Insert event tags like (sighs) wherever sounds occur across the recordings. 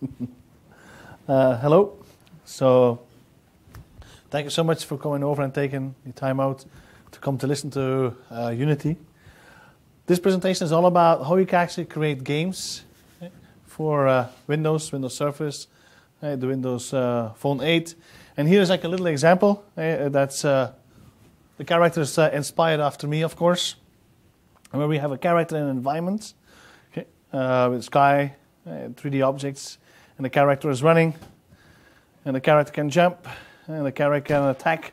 (laughs) Uh, hello. So, thank you so much for coming over and taking the time out to come to listen to uh, Unity. This presentation is all about how you can actually create games eh, for uh, Windows, Windows Surface, uh, the Windows uh, Phone 8. And here's like a little example. Uh, that's uh, the character is uh, inspired after me, of course. Where we have a character and environment okay, with sky, 3D objects, and the character is running, and the character can jump, and the character can attack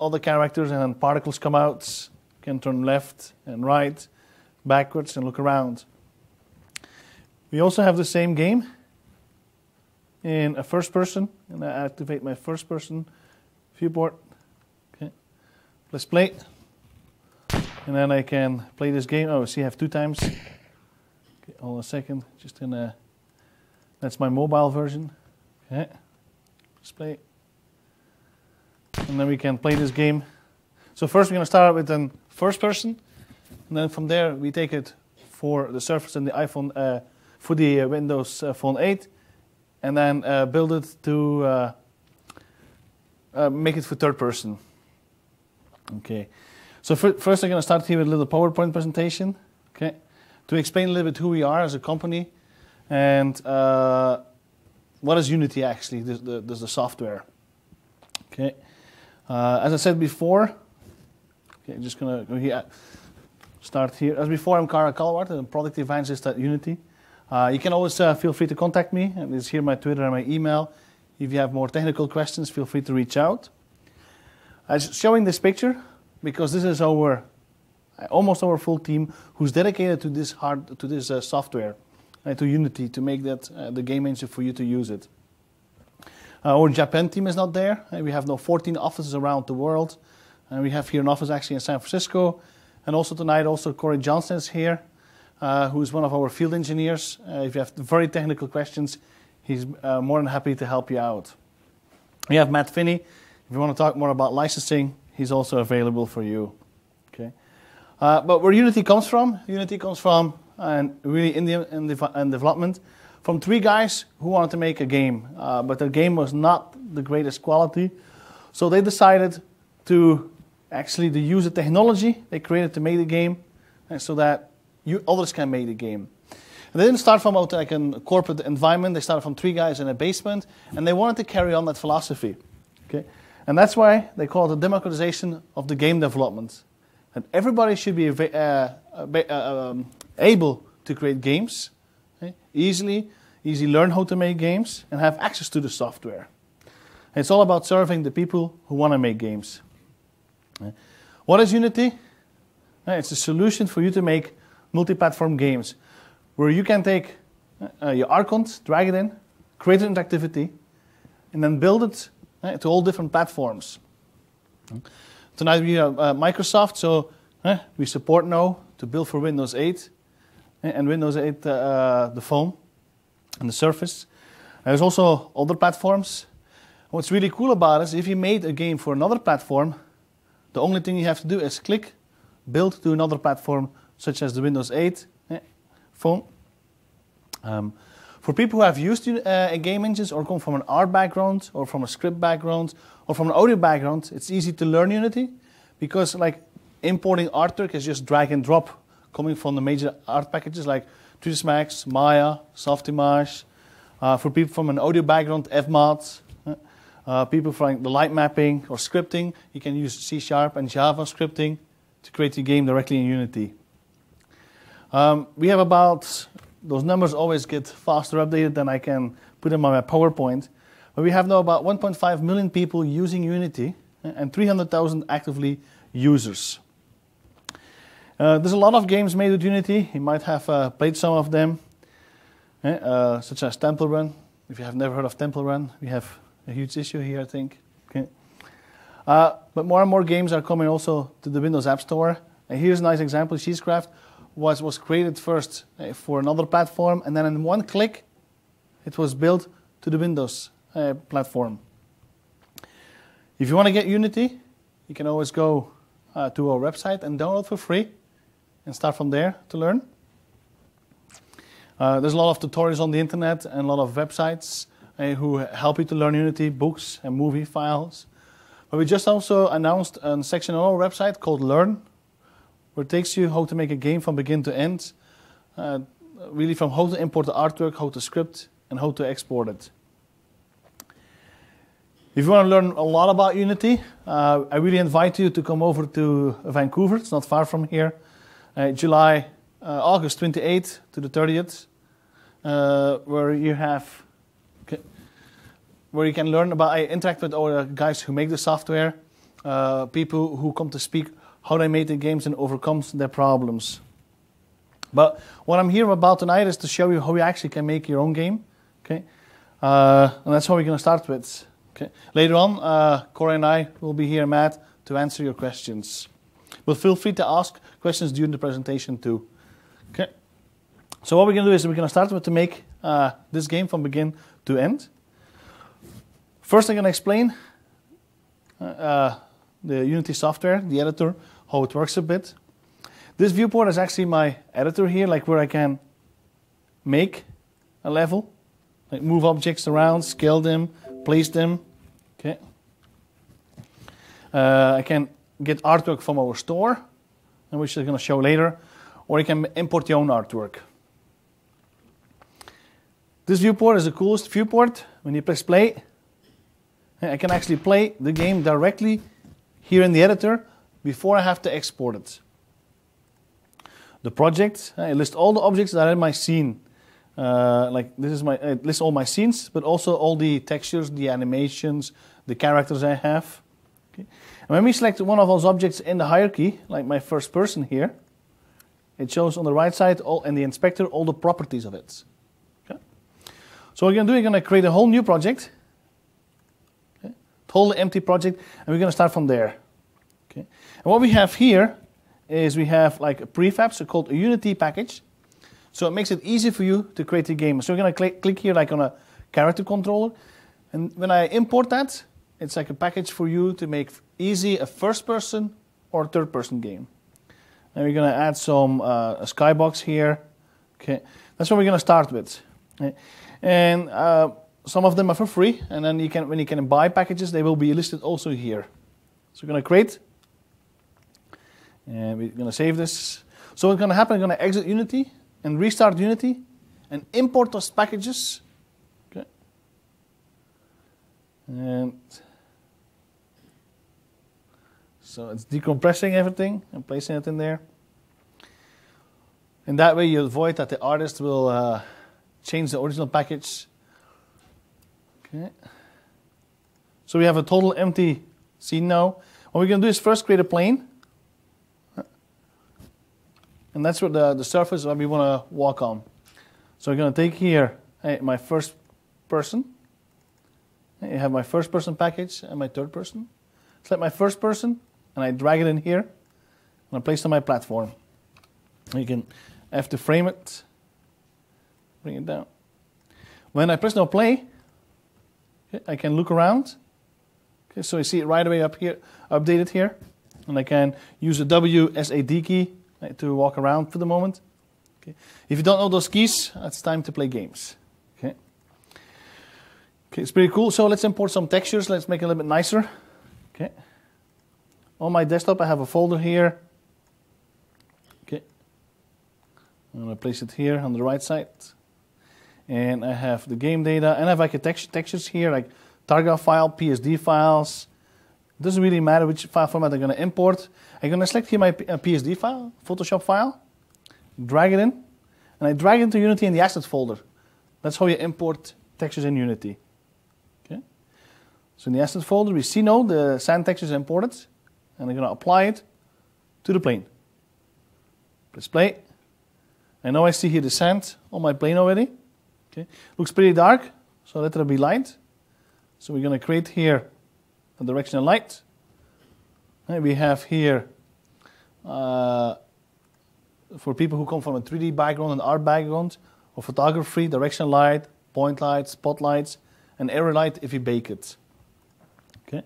other characters, and particles come out, can turn left and right, backwards, and look around. We also have the same game in a first person, and I activate my first person viewport. Okay, let's play. And then I can play this game. Oh, see, I have two times. Okay, hold on a second. Just in a that's my mobile version. Okay. Display. And then we can play this game. So first we're going to start with the first person. And then from there we take it for the Surface and the iPhone, uh, for the uh, Windows uh, Phone 8. And then uh, build it to uh, uh, make it for third person. Okay. So first I'm going to start here with a little PowerPoint presentation. Okay. To explain a little bit who we are as a company and uh, what is Unity actually? This, the, the software. Okay. Uh, as I said before, okay, I'm just gonna go here. Start here. As before, I'm Karel Callewaert, a product evangelist at Unity. Uh, you can always uh, feel free to contact me. And it's here my Twitter and my email. If you have more technical questions, feel free to reach out. I'm showing this picture because this is our almost our full team who's dedicated to this hard to this uh, software to Unity to make that uh, the game engine for you to use it. Uh, our Japan team is not there. we have now 14 offices around the world. And we have here an office actually in San Francisco. And also tonight, also Corey Johnson is here, uh, who is one of our field engineers. Uh, if you have very technical questions, he's uh, more than happy to help you out. We have Matt Finney. If you want to talk more about licensing, he's also available for you. Okay. but where Unity comes from, Unity comes from and really in, the, in, in development from three guys who wanted to make a game, uh, but the game was not the greatest quality. So they decided to actually to use the technology they created to make the game, so that you, others can make the game. And they didn't start from like a corporate environment. They started from three guys in a basement, and they wanted to carry on that philosophy. Okay, and that's why they call it the democratization of the game development. And everybody should be uh, uh, um, able to create games okay, easily, easily learn how to make games, and have access to the software. And it's all about serving the people who want to make games. Okay. What is Unity? It's a solution for you to make multi-platform games where you can take uh, your Archon, drag it in, create an activity, and then build it uh, to all different platforms. Tonight we have uh, Microsoft, so uh, we support now to build for Windows 8 and Windows 8, uh, the phone and the Surface. There's also other platforms. What's really cool about it is if you made a game for another platform, the only thing you have to do is click, build to another platform, such as the Windows 8 eh, phone. Um, for people who have used uh, game engines or come from an art background or from a script background or from an audio background, it's easy to learn Unity because like importing artwork is just drag and drop coming from the major art packages like 3ds Max, Maya, Softimage. Uh, for people from an audio background, FMOD. Uh, people from the light mapping or scripting, you can use C Sharp and Java scripting to create your game directly in Unity. Um, we have about, those numbers always get faster updated than I can put them on my PowerPoint. But we have now about 1.5 million people using Unity and 300,000 actively users. Uh, there's a lot of games made with Unity. You might have uh, played some of them, eh, uh, such as Temple Run. If you have never heard of Temple Run, we have a huge issue here, I think. Okay. Uh, but more and more games are coming also to the Windows App Store. And here's a nice example. Cheesecraft was, was created first uh, for another platform, and then in one click, it was built to the Windows uh, platform. If you want to get Unity, you can always go to our website and download for free and start from there to learn. Uh, there's a lot of tutorials on the internet and a lot of websites uh, who help you to learn Unity, books and movie files. But we just also announced a section on our website called Learn, where it takes you how to make a game from begin to end, uh, really from how to import the artwork, how to script, and how to export it. If you want to learn a lot about Unity, uh, I really invite you to come over to Vancouver. It's not far from here. Uh, July, uh, August 28th to the 30th, uh, where you have where you can learn about. I interact with all the guys who make the software, uh, people who come to speak how they make the games and overcome their problems. But what I'm here about tonight is to show you how you actually can make your own game. Okay, uh, and that's how we're going to start with. Okay. Later on, uh, Corey and I will be here, Matt, to answer your questions. But feel free to ask questions during the presentation too. Okay. So what we're going to do is we're going to start with to make uh, this game from begin to end. First, I'm going to explain uh, uh, the Unity software, the editor, how it works a bit. This viewport is actually my editor here, like where I can make a level, like move objects around, scale them, place them. Okay. Uh, I can get artwork from our store, which I'm going to show later, or you can import your own artwork. This viewport is the coolest viewport. When you press play, I can actually play the game directly here in the editor before I have to export it. The project, I list all the objects that are in my scene. Uh, like this is my it lists all my scenes, but also all the textures, the animations, the characters I have. Okay. And when we select one of those objects in the hierarchy, like my first person here, it shows on the right side all in the inspector all the properties of it. Okay. So what we're going to do, we're going to create a whole new project, okay. totally empty project, and we're going to start from there. And what we have here is we have like a prefab, so called a Unity package. So it makes it easy for you to create a game. So we're going to click, click here like on a character controller. And when I import that, it's like a package for you to make easy a first person or third person game. And we're going to add some uh, a skybox here. Okay, that's what we're going to start with. Okay. And uh, some of them are for free, and then you can when you can buy packages, they will be listed also here. So we're going to create, and we're going to save this. So what's going to happen? I'm going to exit Unity, and restart Unity and import those packages. Okay. And so it's decompressing everything and placing it in there. And that way you avoid that the artist will uh, change the original package. Okay. So we have a total empty scene now. What we're going to do is first create a plane. And that's what the, the surface that we want to walk on. So I'm going to take here my first person. I have my first person package and my third person. Select my first person and I drag it in here and I place it on my platform. You can have to frame it, bring it down. When I press no play, I can look around. Okay, so I see it right away up here, updated here. And I can use the WSAD key to walk around for the moment. Okay. If you don't know those keys, it's time to play games. Okay. Okay, it's pretty cool. So let's import some textures. Let's make it a little bit nicer. Okay. On my desktop, I have a folder here. Okay. I'm to place it here on the right side. And I have the game data, and I have like textures here, like Targa file, PSD files, doesn't really matter which file format I'm going to import. I'm going to select here my PSD uh, file, Photoshop file, drag it in, and I drag it into Unity in the assets folder. That's how you import textures in Unity. Okay. So in the assets folder, we see now the sand texture is imported, and I'm going to apply it to the plane. Press play. And now I see here the sand on my plane already. Okay. Looks pretty dark, so let it be light. So we're going to create here a directional light. And we have here, uh, for people who come from a 3D background and art background, or photography, directional light, point light, spotlights, and area light if you bake it. Okay,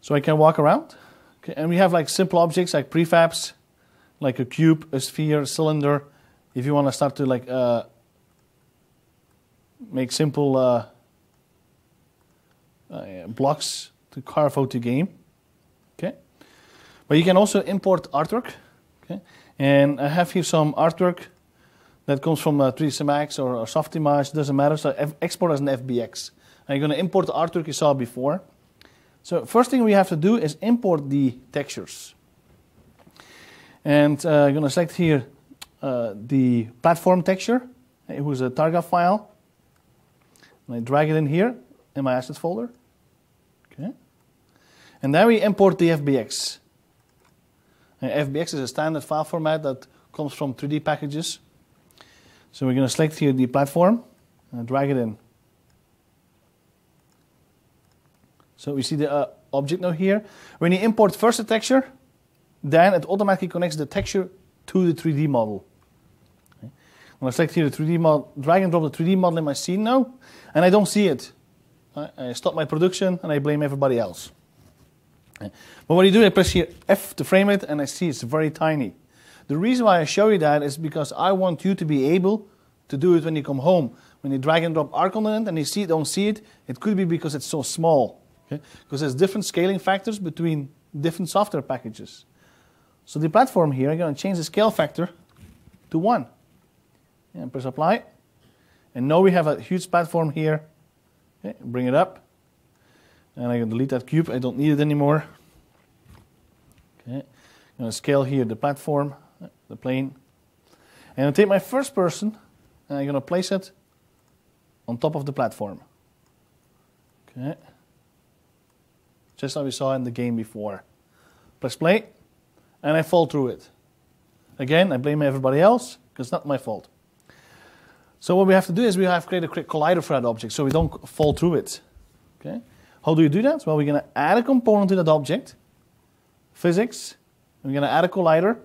so I can walk around. Okay, and we have like simple objects like prefabs, like a cube, a sphere, a cylinder. If you want to start to like uh, make simple uh, uh, blocks to carve out the game. Okay, but you can also import artwork. Okay, and I have here some artwork that comes from uh, 3ds Max or, or Softimage. Doesn't matter. So F- export as an FBX. And you're going to import the artwork you saw before. So first thing we have to do is import the textures. And I'm going to select here uh, the platform texture, it was a Targa file. And I drag it in here in my assets folder. Okay. And then we import the FBX. And FBX is a standard file format that comes from 3D packages. So we're going to select here the platform and drag it in. So we see the uh, object now here. When you import first the texture, then it automatically connects the texture to the 3D model. When I select here the 3D model, drag and drop the 3D model in my scene now, and I don't see it. I stop my production and I blame everybody else. But what you do, I press here F to frame it, and I see it's very tiny. The reason why I show you that is because I want you to be able to do it when you come home. When you drag and drop ArcContinent and you see don't see it, it could be because it's so small. Okay? Because there's different scaling factors between different software packages. So the platform here, I'm going to change the scale factor to 1. And press apply. And now we have a huge platform here. Okay, bring it up. And I can delete that cube. I don't need it anymore. Okay. I'm going to scale here the platform, the plane. And I'll take my first person and I'm going to place it on top of the platform. Okay. Just like we saw in the game before. Press play, and I fall through it. Again, I blame everybody else because it's not my fault. So what we have to do is we have to create a collider for that object so we don't fall through it. Okay. How do you do that? Well, we're going to add a component to that object, physics. We're going to add a collider.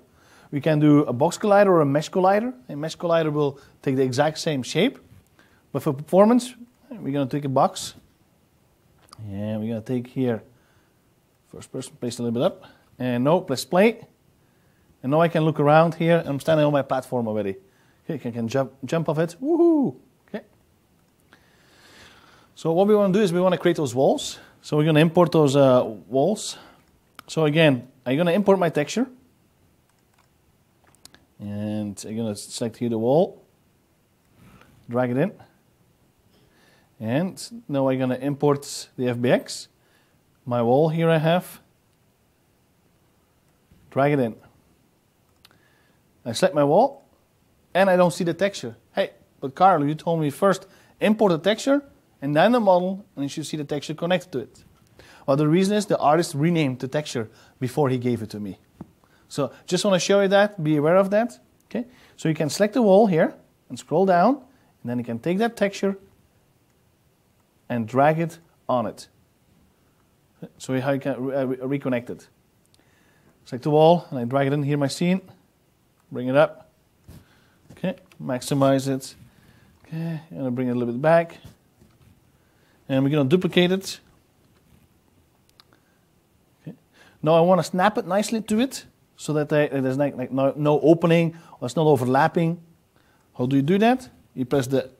We can do a box collider or a mesh collider. A mesh collider will take the exact same shape. But for performance, we're going to take a box. And we're going to take here, first person, place a little bit up. And no, press play. And now I can look around here. I'm standing on my platform already. Okay, I can jump, jump off it. Woohoo! So what we want to do is we want to create those walls. So we're going to import those uh, walls. So again, I'm going to import my texture. And I'm going to select here the wall. Drag it in. And now I'm going to import the FBX. My wall here I have. Drag it in. I select my wall and I don't see the texture. Hey, but Carl, you told me first import the texture and then the model, and you should see the texture connected to it. Well, the reason is the artist renamed the texture before he gave it to me. So just want to show you that, be aware of that. Okay, so you can select the wall here and scroll down, and then you can take that texture and drag it on it. So how you can uh, re reconnect it. Select the wall, and I drag it in here my scene, bring it up. Okay, maximize it. Okay, to bring it a little bit back. And we're going to duplicate it. Okay. Now I want to snap it nicely to it so that there's like, like no, no, opening or it's not overlapping. How do you do that? You press the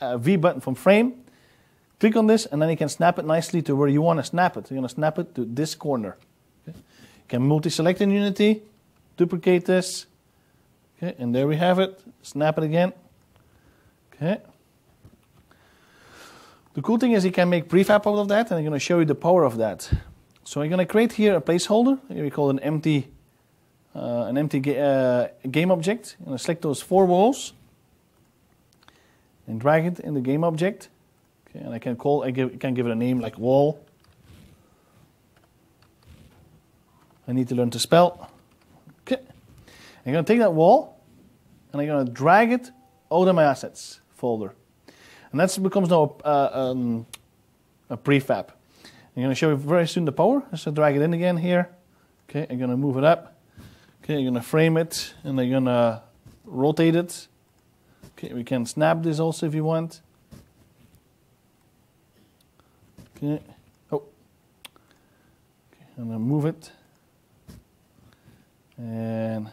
uh, V button from frame, click on this, and then you can snap it nicely to where you want to snap it. You're going to snap it to this corner. Okay. You can multi-select in Unity, duplicate this, Okay, and there we have it. Snap it again. Okay. The cool thing is you can make prefab out of that, and I'm going to show you the power of that. So I'm going to create here a placeholder. We call it an empty, uh, an empty ga uh, game object. I'm going to select those four walls and drag it in the game object. Okay, and I can call, I give, can give it a name like wall. I need to learn to spell. Okay. I'm going to take that wall and I'm going to drag it out of my assets folder. And that becomes now a, um, a prefab. I'm going to show you very soon the power. So drag it in again here. Okay, I'm going to move it up. Okay, I'm going to frame it and I'm going to rotate it. Okay, we can snap this also if you want. Okay. Oh. Okay, I'm going to move it. And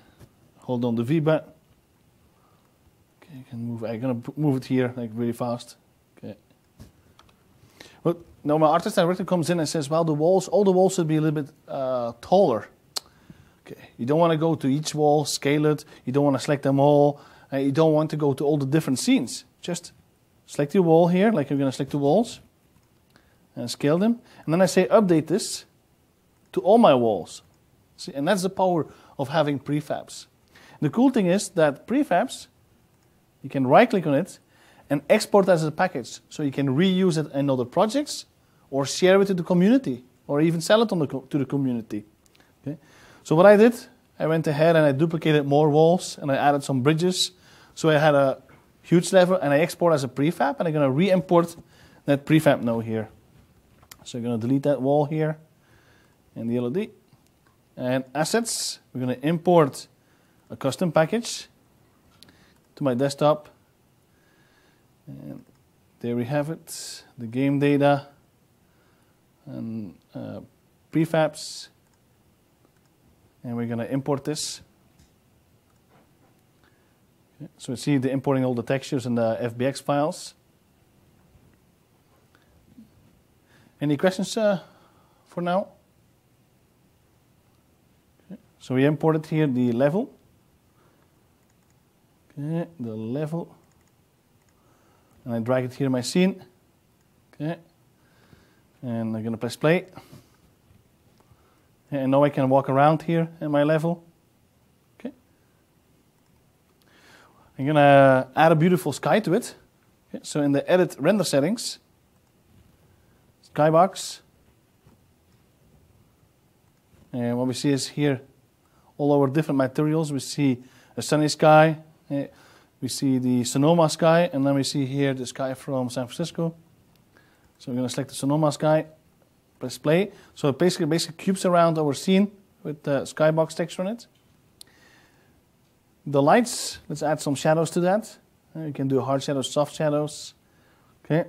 hold on the V button. Okay, you can move. I'm gonna move it here like really fast. Okay. Well, now my artist director comes in and says, well, the walls, all the walls should be a little bit uh, taller. Okay. You don't want to go to each wall, scale it. You don't want to select them all. Uh, you don't want to go to all the different scenes. Just select your wall here, like you're going to select the walls, and scale them. And then I say, update this to all my walls. See, and that's the power of having prefabs. The cool thing is that prefabs, you can right click on it and export as a package. So you can reuse it in other projects or share it to the community or even sell it the to the community. Okay? So what I did, I went ahead and I duplicated more walls and I added some bridges. So I had a huge level and I export as a prefab and I'm going to re-import that prefab node here. So I'm going to delete that wall here and the LOD. And assets, we're going to import a custom package to my desktop. And there we have it, the game data and uh, prefabs. And we're going to import this. So you see the importing all the textures and the FBX files. Any questions uh, for now? Okay. So we imported here the level. Okay, the level. And I drag it here in my scene. Okay. And I'm going to press play. And now I can walk around here in my level. Okay. I'm going to add a beautiful sky to it. Okay. So in the edit render settings, skybox. And what we see is here all our different materials. We see a sunny sky, Eh, we see the Sonoma sky, and then we see here the sky from San Francisco. So we're going to select the Sonoma sky, press play. So it basically, basically cubes around our scene with the skybox texture on it. The lights, let's add some shadows to that. You can do hard shadows, soft shadows. Okay.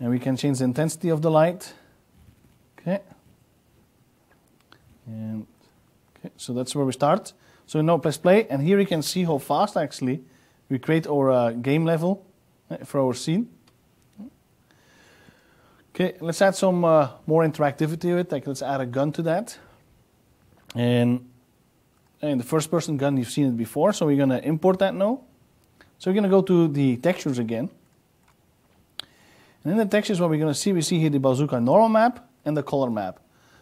And we can change the intensity of the light. Okay. And okay, so that's where we start. So now press play, and here you can see how fast actually we create our uh, game level uh, for our scene. Okay, let's add some uh, more interactivity to it. Like let's add a gun to that. And, and the first person gun, you've seen it before, so we're going to import that now. So we're going to go to the textures again. And in the textures, what we're going to see, we see here the bazooka normal map and the color map.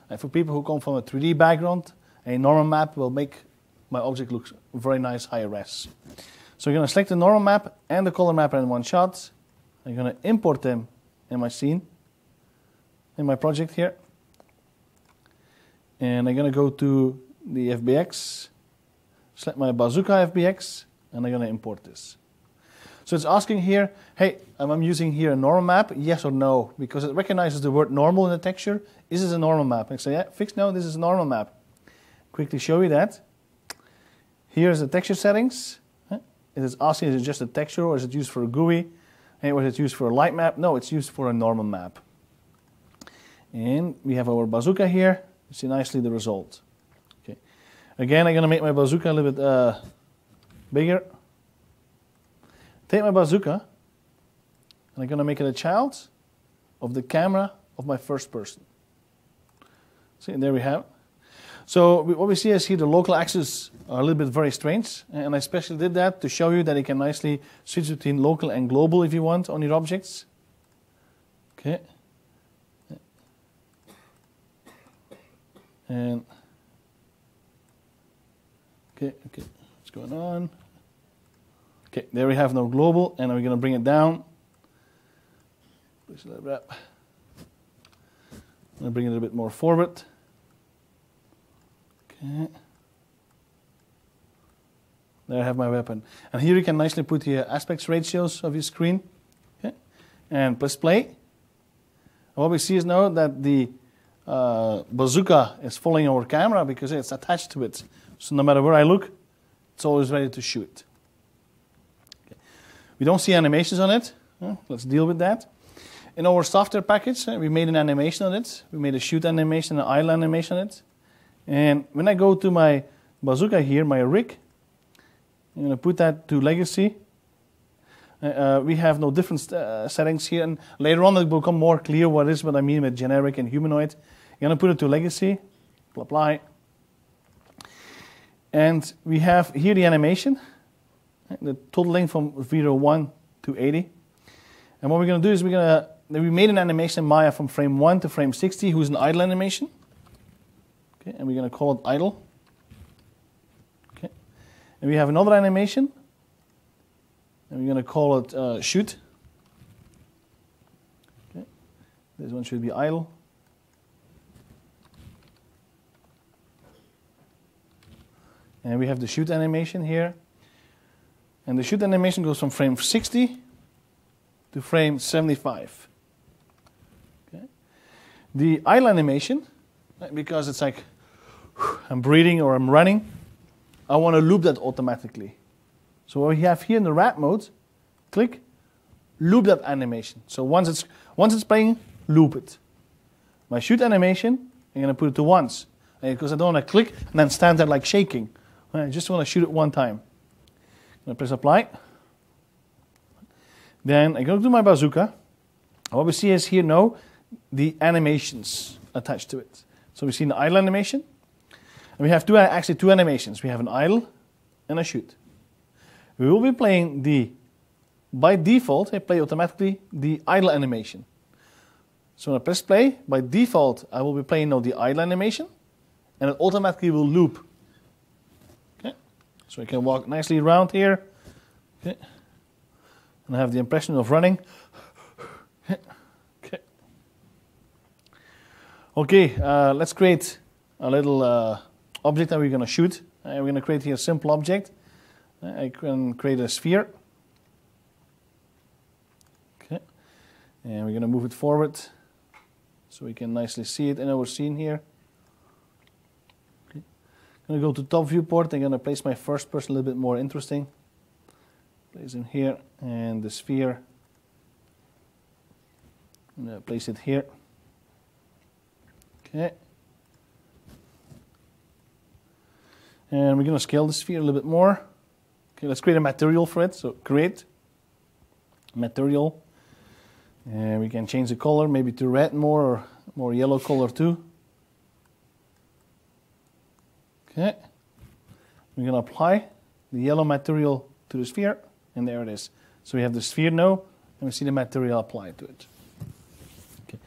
And for people who come from a 3D background, a normal map will make my object looks very nice high res. So I'm going to select the normal map and the color map in one shot. I'm going to import them in my scene, in my project here. And I'm going to go to the FBX, select my Bazooka FBX, and I'm going to import this. So it's asking here, hey, I'm using here a normal map? Yes or no? Because it recognizes the word normal in the texture. This Is this a normal map? I say, yeah, fixed, no, this is a normal map. Quickly show you that. Here's the texture settings. It is asking is it just a texture or is it used for a GUI? And was it used for a light map? No, it's used for a normal map. And we have our bazooka here. You see nicely the result. Okay. Again, I'm going to make my bazooka a little bit uh, bigger. Take my bazooka and I'm going to make it a child of the camera of my first person. See, and there we have so what we see is here the local axes are a little bit very strange, and I especially did that to show you that you can nicely switch between local and global if you want on your objects. Okay. And okay, okay, what's going on? Okay, there we have no global, and we're going to bring it down. Push that. I'm going to bring it a bit more forward. Okay. There I have my weapon. And here you can nicely put the aspect ratios of your screen. Okay. And press play. And what we see is now that the uh, bazooka is following our camera because it's attached to it. So no matter where I look, it's always ready to shoot. Okay. We don't see animations on it. let's deal with that. In our software package, we made an animation on it. We made a shoot animation, an idle animation on it. And when I go to my bazooka here, my rig, I'm going to put that to legacy. Uh, we have no different uh, settings here, and later on it will become more clear what is what I mean with generic and humanoid. You're gonna put it to legacy, apply, and we have here the animation, the total length from 0, 1 to 80. And what we're gonna do is we're gonna we made an animation in Maya from frame 1 to frame 60, who's an idle animation. Okay, and we're gonna call it idle. Okay, and we have another animation and we're going to call it uh, shoot. Okay. This one should be idle. And we have the shoot animation here. And the shoot animation goes from frame 60 to frame 75. Okay. The idle animation, because it's like I'm breathing or I'm running, I want to loop that automatically. So what we have here in the wrap mode, click, loop that animation. So once it's, once it's playing, loop it. My shoot animation, I'm going to put it to once. Uh, because I don't want to click and then stand there like shaking. Uh, I just want to shoot it one time. I'm going to press apply. Then I go to do my bazooka. What we see is here now the animations attached to it. So we see the idle animation. And we have two, actually two animations. We have an idle and a shoot we will be playing the, by default, I play automatically the idle animation. So when I press play, by default, I will be playing now the idle animation, and it automatically will loop. Okay, so I can walk nicely around here. Okay, and I have the impression of running. (laughs) Okay. Okay, uh, let's create a little uh, object that we're going to shoot. Uh, we're going to create here a simple object. I can create a sphere. Okay, and we're going to move it forward so we can nicely see it in our scene here. Okay. I'm going to go to top viewport. I'm going to place my first person a little bit more interesting. Place in here and the sphere. I'm going to place it here. Okay. And we're going to scale the sphere a little bit more. Okay, let's create a material for it. So create material. And we can change the color maybe to red more or more yellow color too. Okay. We're going to apply the yellow material to the sphere. And there it is. So we have the sphere now, and we see the material applied to it. Okay.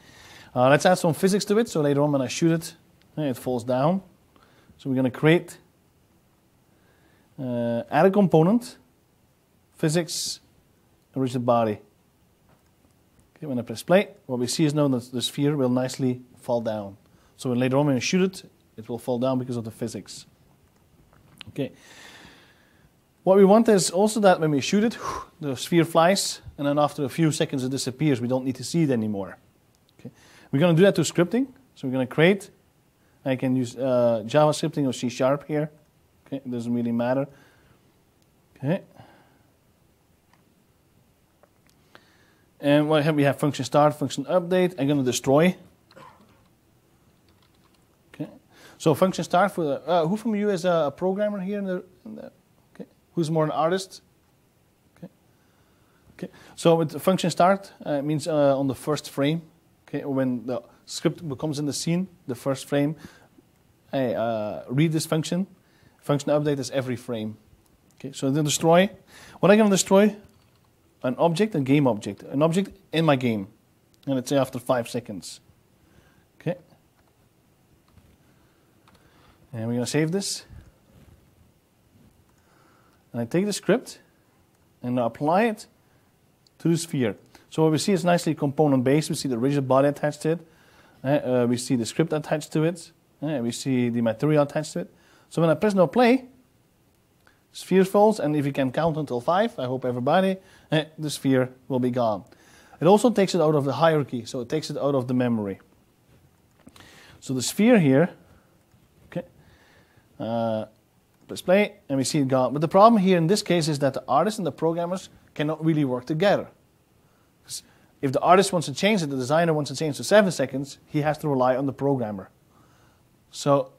Uh, let's add some physics to it. So later on when I shoot it, it falls down. So we're going to create uh, add a component, physics, rigid body. Okay, when I press play, what we see is now that the sphere will nicely fall down. So when later on when we shoot it, it will fall down because of the physics. Okay. What we want is also that when we shoot it, (sighs) the sphere flies, and then after a few seconds it disappears. We don't need to see it anymore. Okay. We're going to do that through scripting. So we're going to create. I can use uh, Java scripting or C Sharp here. Okay, it doesn't really matter. Okay. And what have we have function start, function update. I'm going to destroy. Okay. So function start for the, uh, who from you is a programmer here in the, in the, okay. Who's more an artist? Okay. Okay. So with function start uh, means uh, on the first frame. Okay. When the script becomes in the scene, the first frame, I uh, read this function Function update is every frame. Okay, so then destroy. What going to destroy? An object, a game object. An object in my game. And let's say after five seconds. Okay. And we're going to save this. And I take the script and apply it to the sphere. So what we see is nicely component based. We see the rigid body attached to it. Uh, uh, we see the script attached to it. Uh, we see the material attached to it. So when I press no play, sphere falls, and if you can count until five, I hope everybody, eh, the sphere will be gone. It also takes it out of the hierarchy, so it takes it out of the memory. So the sphere here, okay, uh, press play, and we see it gone. But the problem here in this case is that the artists and the programmers cannot really work together. If the artist wants to change it, the designer wants to change to seven seconds, he has to rely on the programmer. So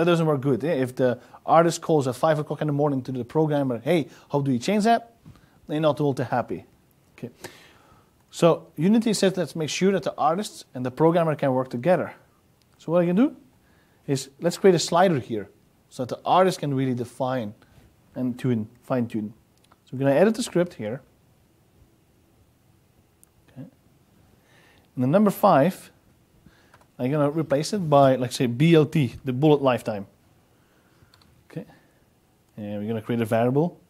that doesn't work good. Eh, if the artist calls at 5 o'clock in the morning to the programmer, hey, how do you change that? they're not all too happy. Okay. So Unity says let's make sure that the artist and the programmer can work together. So what I can do is let's create a slider here so that the artist can really define and tune, fine tune. So we're going to edit the script here. Okay. And then number five, I'm going to replace it by, let's say, BLT, the bullet lifetime. Okay. And we're going to create a variable.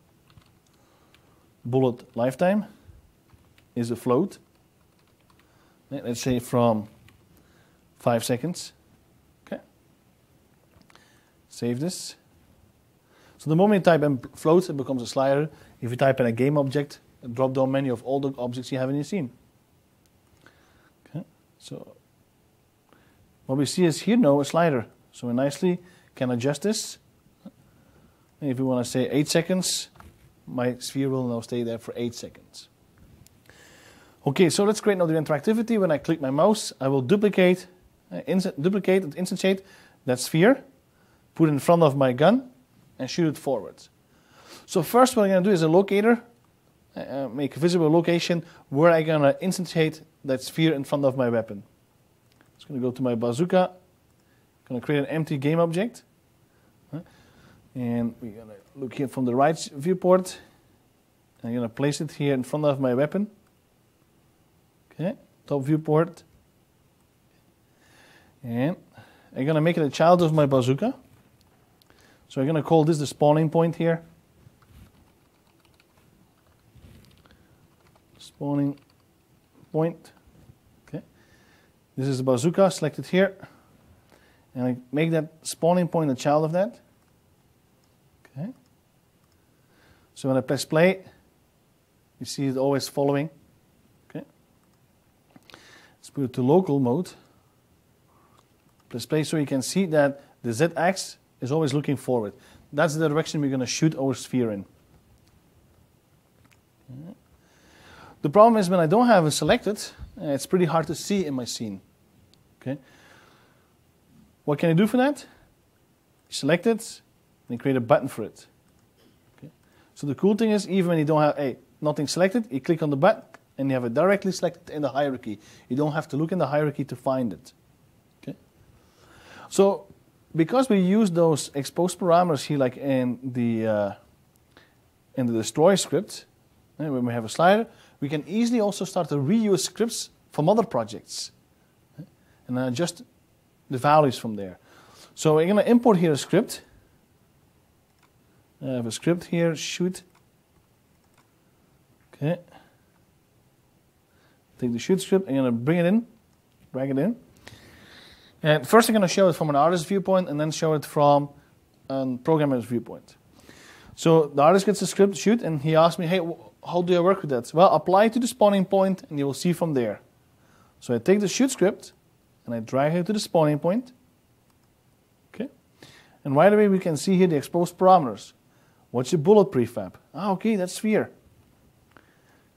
Bullet lifetime is a float. Let's say from five seconds. Okay. Save this. So the moment you type in float, it becomes a slider. If you type in a game object, a drop-down menu of all the objects you have in your scene. Okay. So what we see is here now a slider. So we nicely can adjust this. And if we want to say 8 seconds, my sphere will now stay there for 8 seconds. Okay, so let's create now the interactivity. When I click my mouse, I will duplicate, uh, duplicate and instantiate that sphere, put it in front of my gun, and shoot it forward. So first what I'm going to do is a locator, uh, uh make a visible location where I'm going to instantiate that sphere in front of my weapon. Going to go to my bazooka, going to create an empty game object, and we're going to look here from the right viewport, I'm going to place it here in front of my weapon. Okay, top viewport. And I'm going to make it a child of my bazooka. So I'm going to call this the spawning point here. Spawning point. Okay. This is the bazooka selected here. And I make that spawning point a child of that. Okay. So when I press play, you see it always following. Okay. Let's put it to local mode. Press play so you can see that the z-axis is always looking forward. That's the direction we're going to shoot our sphere in. The problem is when I don't have it selected, it's pretty hard to see in my scene. Okay. What can I do for that? Select it and create a button for it. Okay. So the cool thing is, even when you don't have a nothing selected, you click on the button, and you have it directly selected in the hierarchy. You don't have to look in the hierarchy to find it. Okay? So because we use those exposed parameters here, like in the uh, in the destroy script, eh, when we have a slider, we can easily also start to reuse scripts from other projects and adjust the values from there. So we're going to import here a script. I have a script here, shoot. Okay. Take the shoot script, I'm going to bring it in, drag it in. And first I'm going to show it from an artist's viewpoint and then show it from a programmer's viewpoint. So the artist gets the script shoot and he asks me, hey, how do I work with that? Well, apply to the spawning point and you will see from there. So I take the shoot script and I drag it to the spawning point. Okay. And right away we can see here the exposed parameters. What's your bullet prefab? Ah, okay, that's sphere.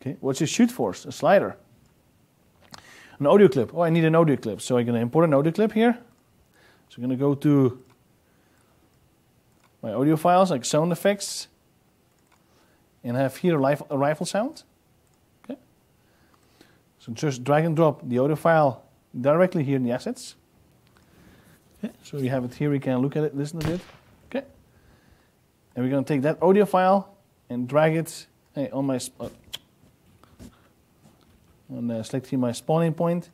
Okay, what's your shoot force? A slider. An audio clip. Oh, I need an audio clip. So I'm going to import an audio clip here. So I'm going to go to my audio files like sound effects and have here a rifle sound. Okay. So just drag and drop the audio file directly here in the assets. Okay. So we have it here. We can look at it, listen to it. Okay. And we're going to take that audio file and drag it hey, on my uh, and uh, selecting my spawning point.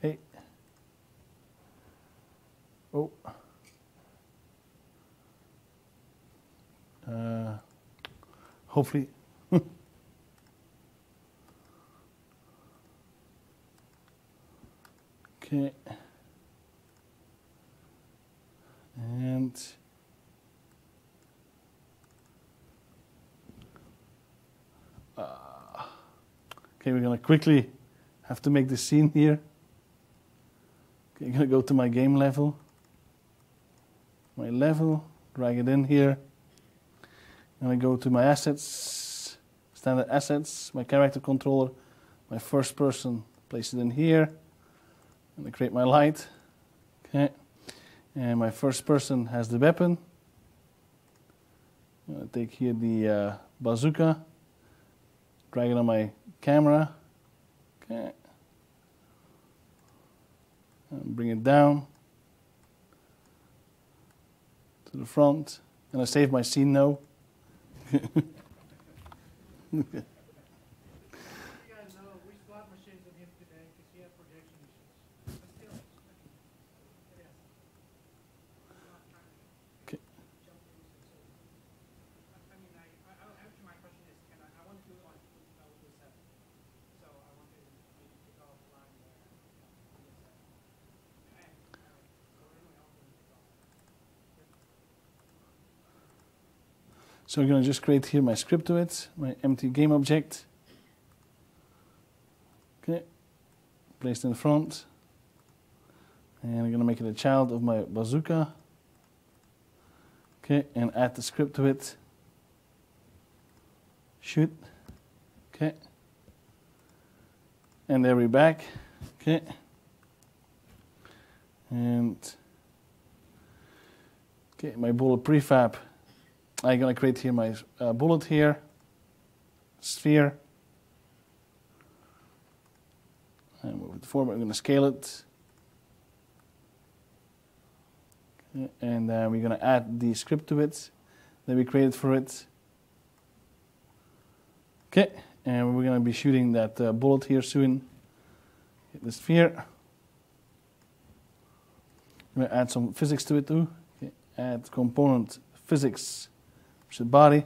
Hey. Oh. Uh, hopefully. Okay. And uh, Okay, we're going to quickly have to make the scene here. Okay, I'm to go to my game level. My level, drag it in here. And I'm to go to my assets, standard assets, my character controller, my first person, place it in here. Going to create my light. Okay. And my first person has the weapon. I'm going to take here the uh, bazooka, drag it on my camera. Okay. And bring it down to the front. And I save my scene now. (laughs) You guys know, we slot machines with him today because he had projection issues. But still, it is. I'm not trying to Okay. jump into it, so. I I mean, I, I, I- actually, my question is, can I, I want to do it on, uh, Windows seven. So I want to maybe kick off the line there, you know, Windows seven. And, uh, so everyone else can kick off. So I'm going to just create here my script to it, my empty game object. Okay, placed in front. And I'm going to make it a child of my bazooka. Okay, and add the script to it. Shoot. Okay. And there we're back. Okay. And okay, my bullet prefab. I'm going to create here my uh, bullet here, sphere. And move it forward. I'm going to scale it. And uh, we're going to add the script to it that we created for it. Okay, and we're going to be shooting that uh, bullet here soon. Hit the sphere. I'm going to add some physics to it too. Okay, add component physics which is the body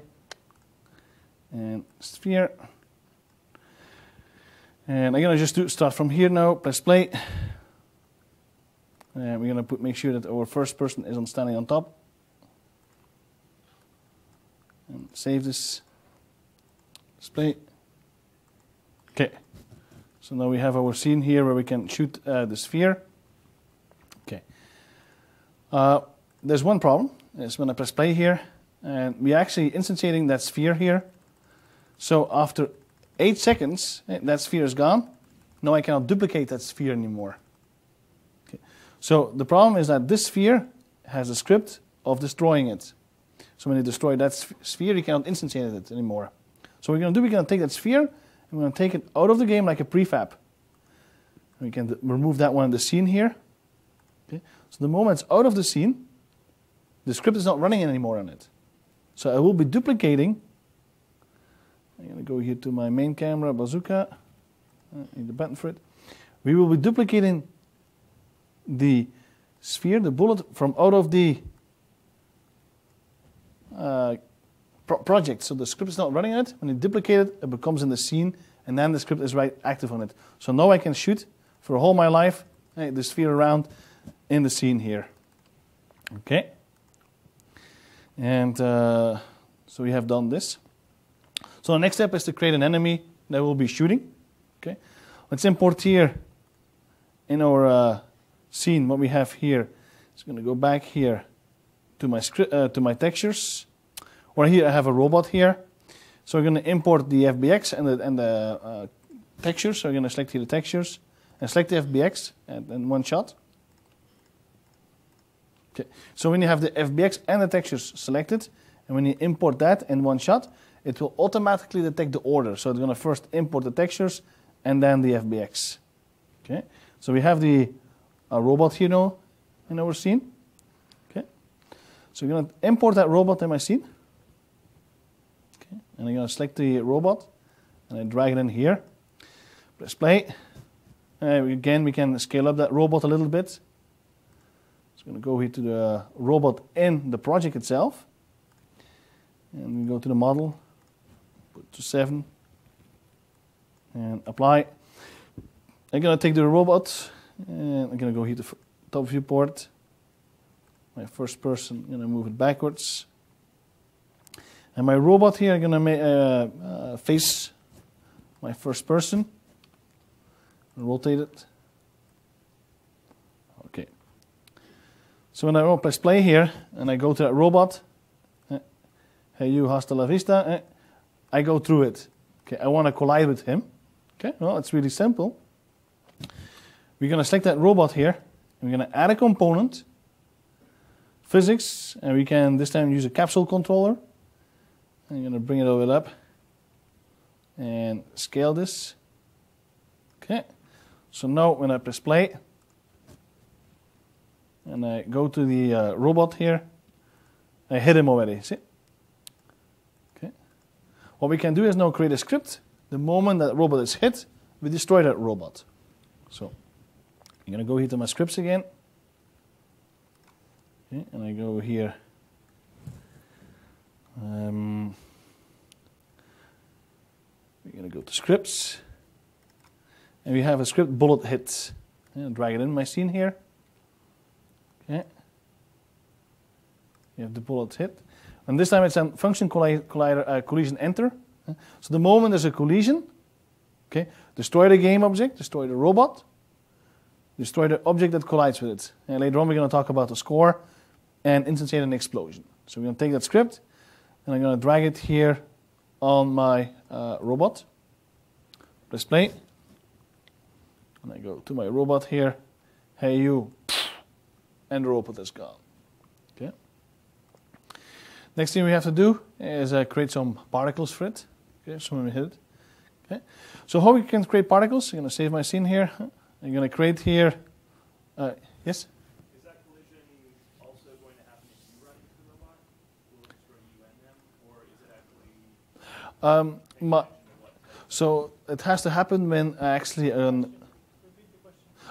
and sphere. And I'm gonna just do start from here now. Press play. And we're gonna put make sure that our first person is on standing on top. And save this. Display. Okay. So now we have our scene here where we can shoot uh, the sphere. Okay. Uh, there's one problem. Is when I press play here, and we're actually instantiating that sphere here. So after eight seconds, eh, that sphere is gone. Now I cannot duplicate that sphere anymore. Okay. So the problem is that this sphere has a script of destroying it. So when you destroy that sphere, you cannot instantiate it anymore. So we're going to do, we're going to take that sphere and we're going to take it out of the game like a prefab. We can remove that one in the scene here. Okay. So the moment it's out of the scene, the script is not running anymore on it. So I will be duplicating. I'm going to go here to my main camera, bazooka. Uh, need the button for it. We will be duplicating the sphere, the bullet, from out of the uh, pro- project. So the script is not running on it. When you duplicate it, it becomes in the scene, and then the script is right active on it. So now I can shoot for all my life eh, the sphere around in the scene here. Okay. And uh, so we have done this. So the next step is to create an enemy that will be shooting. Okay. Let's import here in our uh, scene what we have here. It's going to go back here to my script uh, to my textures. Or here I have a robot here. So we're going to import the FBX and the and the uh, textures. So we're going to select here the textures and select the FBX and, and one shot. Okay. So when you have the FBX and the textures selected, and when you import that in one shot, it will automatically detect the order. So it's going to first import the textures and then the FBX. Okay. So we have the uh, robot here now in our scene. Okay. So we're going to import that robot in my scene. Okay. And I'm going to select the robot and I drag it in here. Press play. Uh, again, we can scale up that robot a little bit. Going to go here to the robot and the project itself. And we go to the model, put to 7, and apply. I'm going to take the robot, and I'm going to go here to top viewport. My first person, I'm going to move it backwards. And my robot here, I'm going to uh, uh, face my first person, rotate it. Okay. So when I press play here and I go to that robot, eh, hey you, hasta la vista, eh, I go through it. Okay, I want to collide with him. Okay, well, it's really simple. We're going to select that robot here. We're going to add a component, physics, and we can this time use a capsule controller. I'm going to bring it over up and scale this. Okay. So now when I press play and I go to the uh, robot here, I hit him already. See? Okay. What we can do is now create a script. The moment that robot is hit, we destroy that robot. So I'm going to go here to my scripts again. Okay, and I go here. Um, we're going to go to scripts. And we have a script bullet hit. Drag it in my scene here. Okay. You have the bullet hit. And this time it's a function collider, uh, collision enter. So the moment there's a collision, okay, destroy the game object, destroy the robot, destroy the object that collides with it. And later on we're going to talk about the score and instantiate an explosion. So we're going to take that script and I'm going to drag it here on my uh, robot. Press play. And I go to my robot here. Hey you. And the robot is gone. Next thing we have to do is uh, create some particles for it. Okay, so when we hit it. Okay. So how we can create particles? I'm going to save my scene here. I'm going to create here. Uh, yes? Um, my, so it has to happen when I actually an.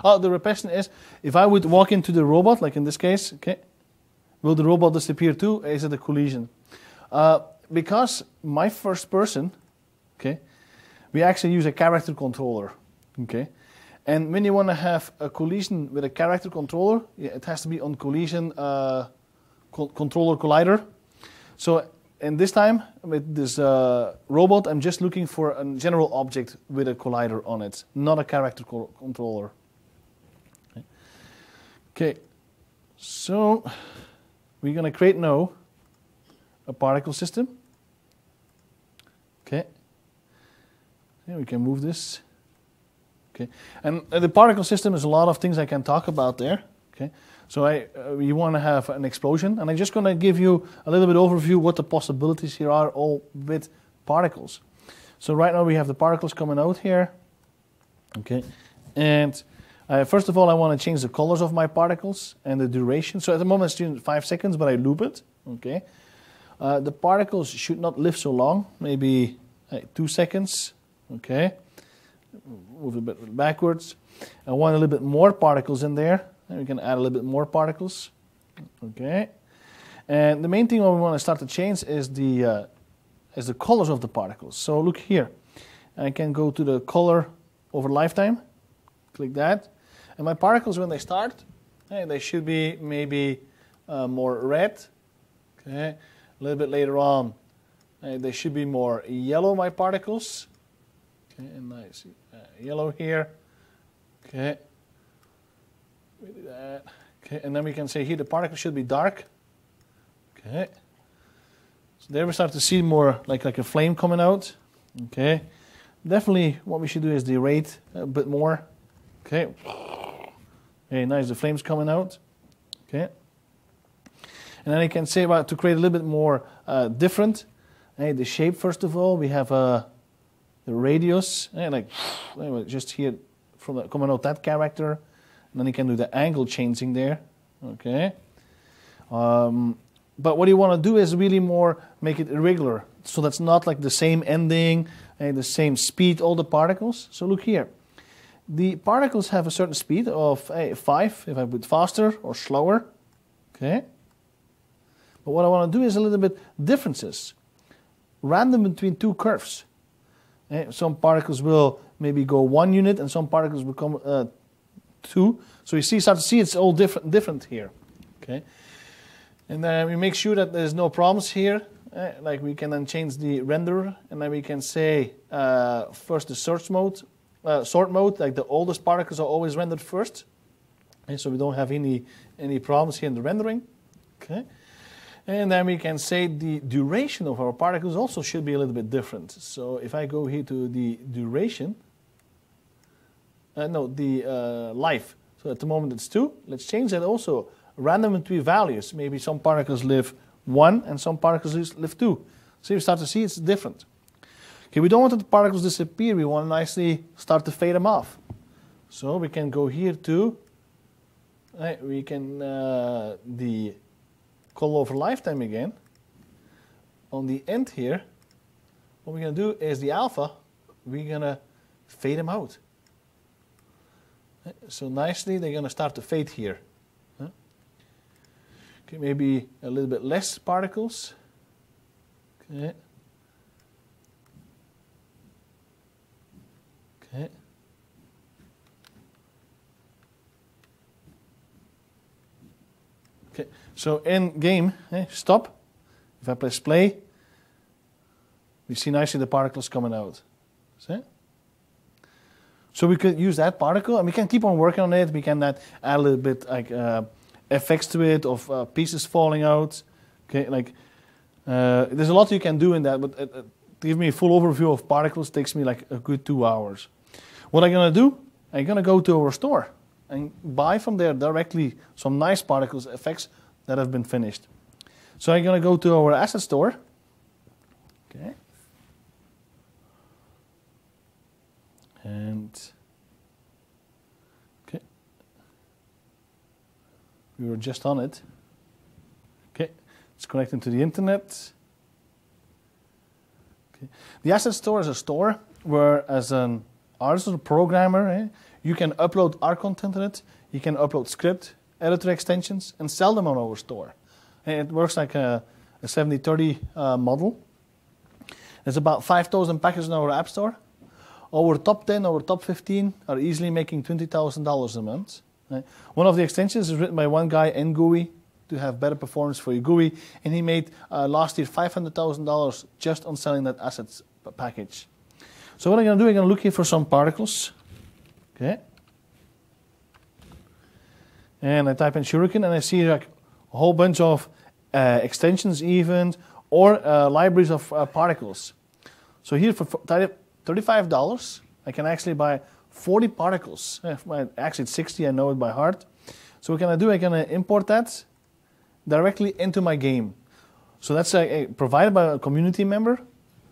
Oh, the question is, if I would walk into the robot, like in this case, okay, will the robot disappear too? Is it a collision? Uh, because my first person, okay, we actually use a character controller, okay, and when you want to have a collision with a character controller, it has to be on collision uh, co controller collider. So and this time, with this uh, robot, I'm just looking for a general object with a collider on it, not a character co controller. Okay, so we're going to create now a particle system. Okay, yeah, we can move this. Okay, and the particle system is a lot of things I can talk about there. Okay, so I, uh, you want to have an explosion, and I'm just going to give you a little bit overview what the possibilities here are all with particles. So right now we have the particles coming out here, okay, and uh, first of all I want to change the colors of my particles and the duration. So at the moment it's doing five seconds, but I loop it, okay. Uh, the particles should not live so long, maybe uh, two seconds, okay. Move a bit backwards. I want a little bit more particles in there. And we can add a little bit more particles. Okay. And the main thing we want to start to change is the, uh, is the colors of the particles. So look here. I can go to the color over lifetime. Click that. And my particles, when they start, hey, they should be maybe uh, more red. Okay. A little bit later on, hey, they should be more yellow, my particles. Okay, and nice uh, yellow here. Okay. We do that. Okay, and then we can say here the particle should be dark. Okay. So there we start to see more like, like a flame coming out. Okay. Definitely what we should do is derate a bit more. Okay. Okay, nice. The flame's coming out. Okay. And then I can say about to create a little bit more uh, different. Hey, the shape first of all, we have uh, the radius. Hey, like (sighs) just here from the, coming out that character. And then you can do the angle changing there. Okay. Um, but what you want to do is really more make it irregular. So that's not like the same ending and the same speed, all the particles. So look here. The particles have a certain speed of hey, 5 if I put faster or slower. Okay. But what I want to do is a little bit differences. Random between two curves. Okay. Some particles will maybe go one unit and some particles will come uh, two. So you see, start to see it's all different, different here. Okay, and then we make sure that there's no problems here. Uh, like we can then change the render, and then we can say uh, first the search mode, uh, sort mode. Like the oldest particles are always rendered first, so we don't have any any problems here in the rendering. Okay. And then we can say the duration of our particles also should be a little bit different. So if I go here to the duration, uh, no, the uh, life. So at the moment it's 2. Let's change that also. Random between values. Maybe some particles live 1 and some particles live 2. So you start to see it's different. Okay, we don't want the particles disappear. We want to nicely start to fade them off. So we can go here too. Right, eh, we can uh, the call over lifetime again. On the end here, what we're going to do is the alpha, we're going to fade them out. Eh, so nicely, they're going to start to fade here. Eh? Okay, maybe a little bit less particles. Okay. Okay. Okay, so in game, eh, stop. If I press play, we see nicely the particles coming out. See? So we could use that particle, and we can keep on working on it. We can add a little bit like uh, effects to it of uh, pieces falling out. Okay, like uh, there's a lot you can do in that, but uh, uh, give me a full overview of particles takes me like a good two hours. What I'm gonna do? I'm gonna go to our store and buy from there directly some nice particles effects that have been finished. So I'm gonna go to our asset store. Okay. And okay. We were just on it. Okay. It's connecting to the internet. Okay. The asset store is a store where as an artist or programmer, eh, you can upload art content in it, you can upload script, editor extensions, and sell them on our store. And it works like a, a 70-30 uh, model. There's about 5,000 packages in our app store. Our top 10, our top 15 are easily making $20,000 a month. Right? One of the extensions is written by one guy in GUI to have better performance for your GUI, and he made uh, last year $500,000 just on selling that assets package. So what I'm going to do, I'm going to look here for some particles. Okay. And I type in Shuriken, and I see like a whole bunch of uh, extensions even, or uh, libraries of uh, particles. So here for $35, I can actually buy 40 particles. Actually, it's 60, I know it by heart. So what can I do? I can import that directly into my game. So that's uh, provided by a community member.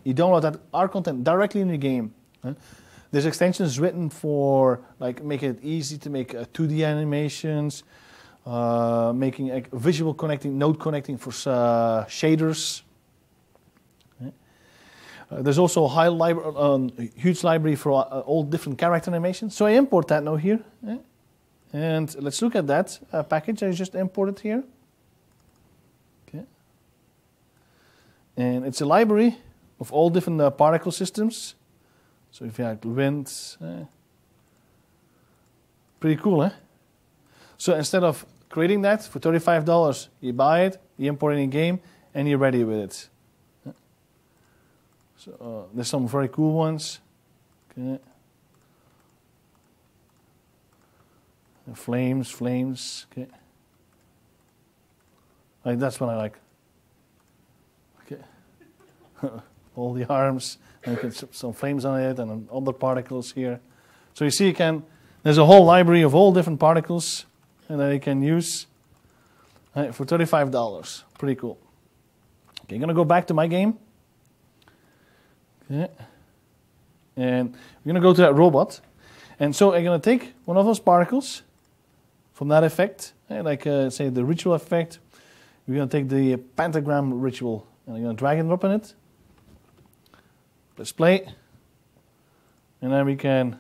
You download that art content directly in the game. There's extensions written for like making it easy to make uh, 2D animations, uh, making visual connecting, node connecting for uh, shaders. Uh, there's also a high um, huge library for uh, all different character animations. So I import that now here. And let's look at that uh, package I just imported here. Okay. And it's a library of all different uh, particle systems. So if you have wind, uh, pretty cool, eh? So instead of creating that for $35, you buy it, you import it in game, and you're ready with it. So uh, there's some very cool ones. Okay. Flames, flames. Okay. Like that's what I like. Okay. (laughs) All the arms, and you can some flames on it, and other particles here. So you see, you can. There's a whole library of all different particles, and that you can use right, for thirty-five dollars. Pretty cool. Okay, I'm gonna go back to my game. Okay. And we're going to go to that robot. And so I'm going to take one of those particles from that effect, eh, like uh, say the ritual effect. We're to take the pentagram ritual and I'm to drag and drop in it. Press play. And then we can,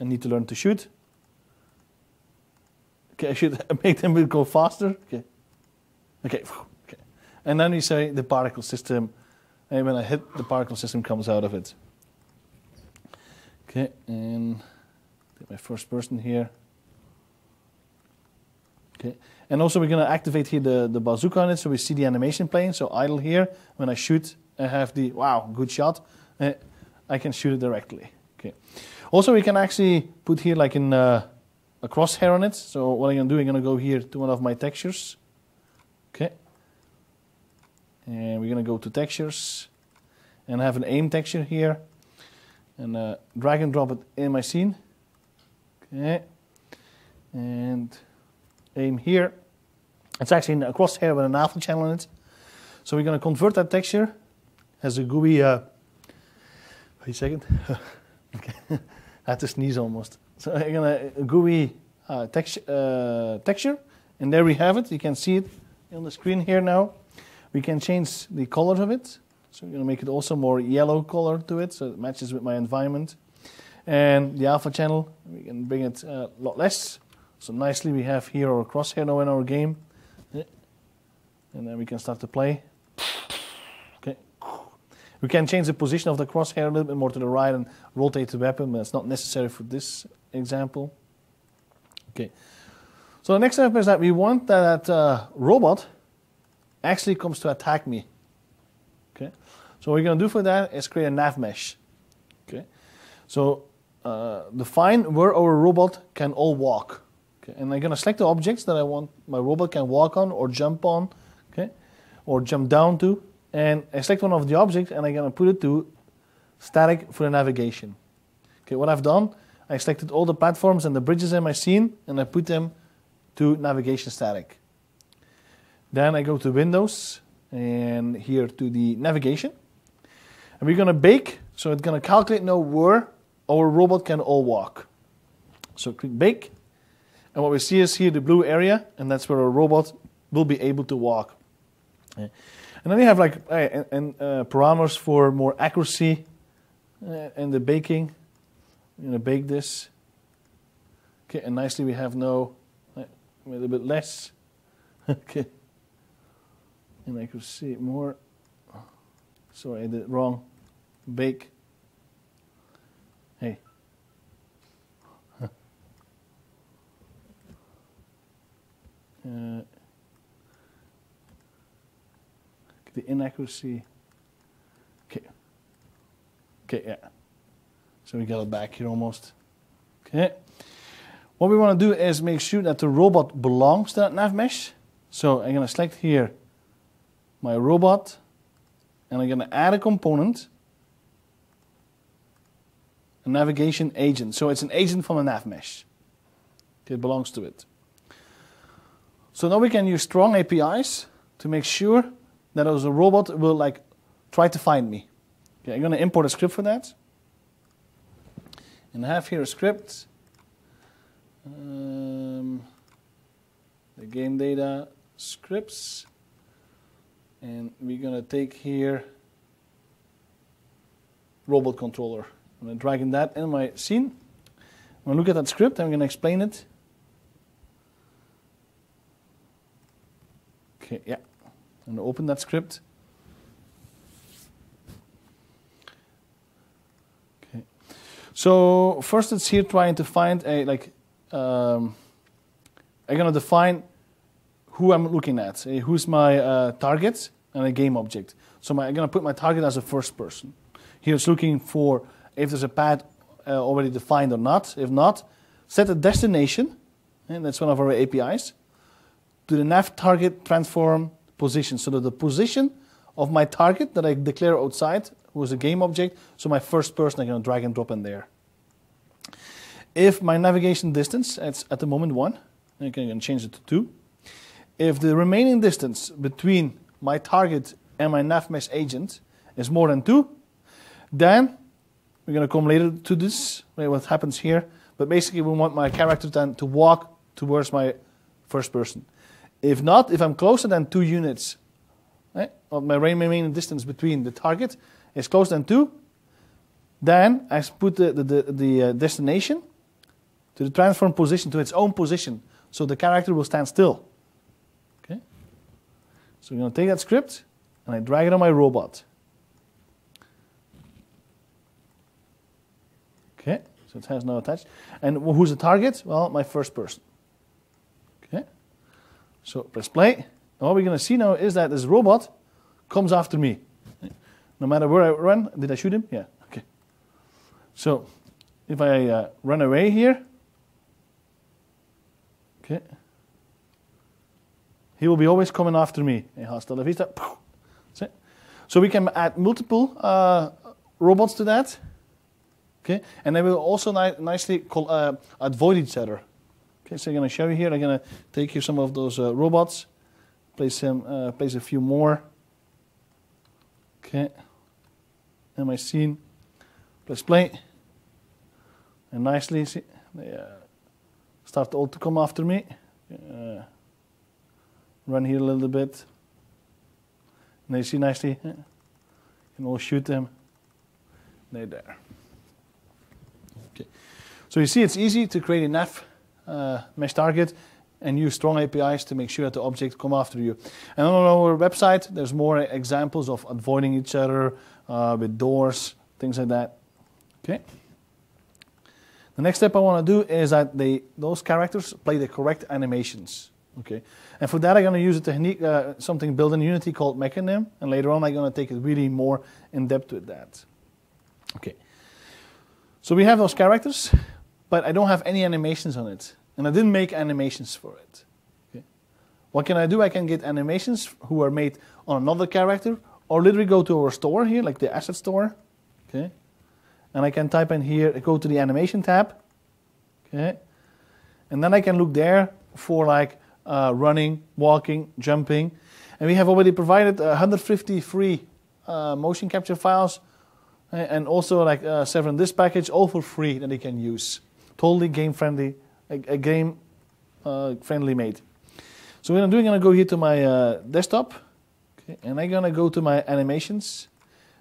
I need to learn to shoot. Okay, (laughs) I should (laughs) make them go faster. Okay. Okay. (laughs) Okay. And then we say the particle system and when I hit, the particle system comes out of it. Okay, and take my first person here. Okay, and also we're going to activate here the, the bazooka on it, so we see the animation playing. So idle here, when I shoot, I have the, wow, good shot. Uh, I can shoot it directly. Okay. Also, we can actually put here like in uh, a crosshair on it. So what I'm going to do, I'm going to go here to one of my textures. Okay. And we're going to go to textures and have an aim texture here and uh, drag and drop it in my scene. Okay. And aim here. It's actually a crosshair with an alpha channel in it. So we're going to convert that texture has a GUI. Uh, wait a second. okay. I had to sneeze almost. So I'm gonna uh, uh, texture, and there we have it. You can see it on the screen here now. We can change the color of it. So we're gonna make it also more yellow color to it, so it matches with my environment. And the alpha channel, we can bring it uh, a lot less. So nicely we have here our crosshair now in our game. And then we can start to play. We can change the position of the crosshair a little bit more to the right and rotate the weapon, but it's not necessary for this example. Okay. So the next step is that we want that uh, robot actually comes to attack me. Okay. So what we're going to do for that is create a nav mesh. Okay. So uh, define where our robot can all walk. Okay. And I'm going to select the objects that I want my robot can walk on or jump on, okay, or jump down to. And I select one of the objects and I'm going to put it to static for the navigation. Okay, what I've done, I selected all the platforms and the bridges in my scene and I put them to navigation static. Then I go to Windows and here to the navigation. And we're going to bake, so it's going to calculate now where our robot can all walk. So click bake, and what we see is here the blue area, and that's where our robot will be able to walk. And then you have like uh, and, uh, parameters for more accuracy uh, and the baking. Going to bake this. Okay, and nicely we have no, uh, a little bit less. (laughs) okay. And I could see it more. Sorry, I did it wrong. Bake. Hey. (laughs) Uh, the inaccuracy. Okay. Okay, yeah. So we got it back here almost. Okay. What we want to do is make sure that the robot belongs to that nav mesh. So I'm going to select here my robot and I'm going to add a component, a navigation agent. So it's an agent from a nav mesh. It belongs to it. So now we can use strong APIs to make sure that as a robot will like try to find me. Okay, I'm going to import a script for that. And I have here a script. Um, the game data scripts. And we're going to take here robot controller. I'm to drag in that in my scene. I'm going to look at that script. I'm going to explain it. Okay, yeah. I'm going to open that script. Okay. So first it's here trying to find a, like, um, I'm going to define who I'm looking at, who's my uh, target and a game object. So my, I'm going to put my target as a first person. Here it's looking for if there's a path uh, already defined or not. If not, set a destination, and that's one of our APIs, to the nav target transform position. So that the position of my target that I declare outside was a game object, so my first person I'm going to drag and drop in there. If my navigation distance, it's at the moment one, I can change it to two. If the remaining distance between my target and my navmesh agent is more than two, then we're going to come later to this, what happens here. But basically, we want my character then to walk towards my first person. If not, if I'm closer than two units, right, of my remaining distance between the target is closer than two, then I put the, the, the, the uh, destination to the transform position to its own position. So the character will stand still. Okay. So I'm going to take that script and I drag it on my robot. Okay, so it has now attached. And who's the target? Well, my first person. So press play. And what we're going to see now is that this robot comes after me. No matter where I run, did I shoot him? Yeah, okay. So if I uh, run away here, okay. He will be always coming after me. Hasta vista. So we can add multiple uh, robots to that. Okay, and they will also ni nicely uh, avoid each other. Okay, so I'm going to show you here. I'm going to take you some of those uh, robots, place them, uh, place a few more. Okay, in my scene. Press play. And nicely, see, they uh, start all to come after me. Uh, run here a little bit. And they see nicely, can all shoot them. They're there. Okay. So you see it's easy to create nav uh, mesh target and use strong APIs to make sure that the objects come after you. And on our website, there's more examples of avoiding each other uh, with doors, things like that. Okay. The next step I want to do is that they, those characters play the correct animations. Okay. And for that, I'm going to use a technique, uh, something built in Unity called Mecanim, and later on, I'm going to take it really more in depth with that. Okay. So we have those characters, but I don't have any animations on it. And I didn't make animations for it. Okay. What can I do? I can get animations who are made on another character, or literally go to our store here, like the asset store. Okay. And I can type in here, go to the animation tab. Okay. And then I can look there for like uh, running, walking, jumping. And we have already provided 150 free uh, motion capture files and also like uh, seven this package, all for free that you can use. Totally game friendly, a, game uh, friendly made. So what I'm doing, I'm gonna go here to my uh, desktop, okay, and I'm gonna go to my animations,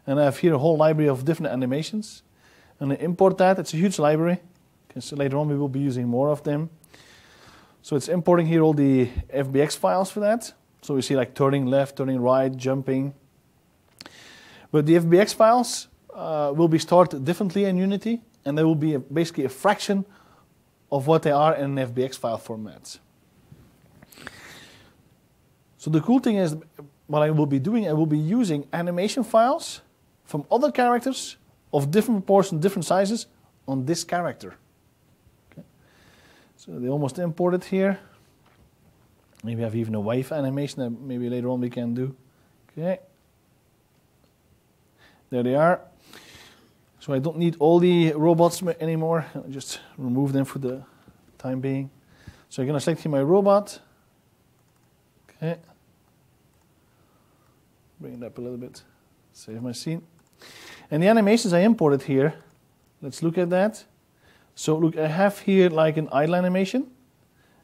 and I have here a whole library of different animations. And I import that. It's a huge library. Okay, so later on we will be using more of them. So it's importing here all the FBX files for that. So we see like turning left, turning right, jumping. But the FBX files uh, will be stored differently in Unity, and they will be a, basically a fraction of what they are in an FBX file format. So the cool thing is, what I will be doing, I will be using animation files from other characters of different proportions, different sizes on this character. Okay. So they almost imported here. Maybe I have even a wave animation that maybe later on we can do. Okay. There they are. So I don't need all the robots anymore. I'll just remove them for the time being. So I'm going to select my robot. Okay. Bring it up a little bit. Save my scene. And the animations I imported here, let's look at that. So look, I have here like an idle animation.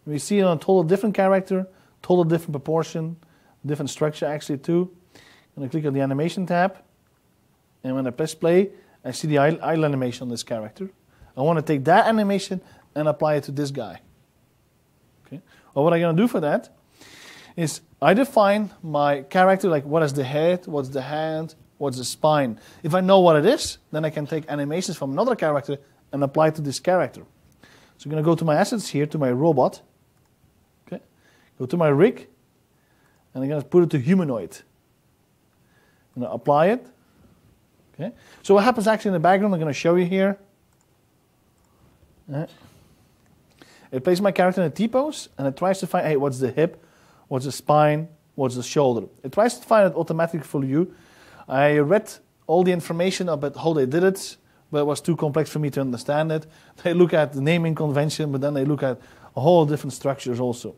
We see it on a total different character, total different proportion, different structure actually too. And to click on the animation tab. And when I press play, I see the idle animation on this character. I want to take that animation and apply it to this guy. Okay. Well, what I'm going to do for that is I define my character, like what is the head, what's the hand, what's the spine. If I know what it is, then I can take animations from another character and apply it to this character. So I'm going to go to my assets here, to my robot. Okay. Go to my rig, and I'm going to put it to humanoid. I'm going to apply it. Okay. So what happens actually in the background, I'm going to show you here. Uh, it places my character in a T-pose, and it tries to find, hey, what's the hip, what's the spine, what's the shoulder. It tries to find it automatically for you. I read all the information about how they did it, but it was too complex for me to understand it. (laughs) They look at the naming convention, but then they look at a whole different structures also.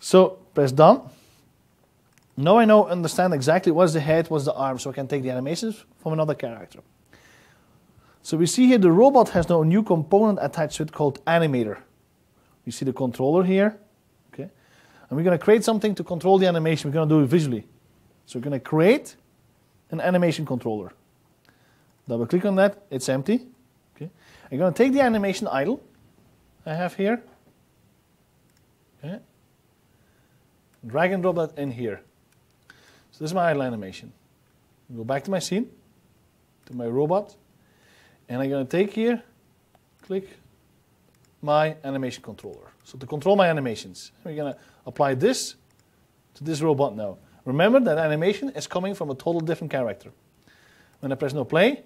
So press done. Now I know understand exactly what's the head, what's the arm, so I can take the animations from another character. So we see here the robot has now a new component attached to it called animator. You see the controller here, okay? And we're going to create something to control the animation. We're going to do it visually. So we're going to create an animation controller. Double click on that, it's empty. Okay. I'm going to take the animation idle I have here. Okay. Drag and drop that in here. So this is my idle animation. Go back to my scene, to my robot, and I'm going to take here, click my animation controller. So to control my animations, we're going to apply this to this robot now. Remember that animation is coming from a total different character. When I press no play,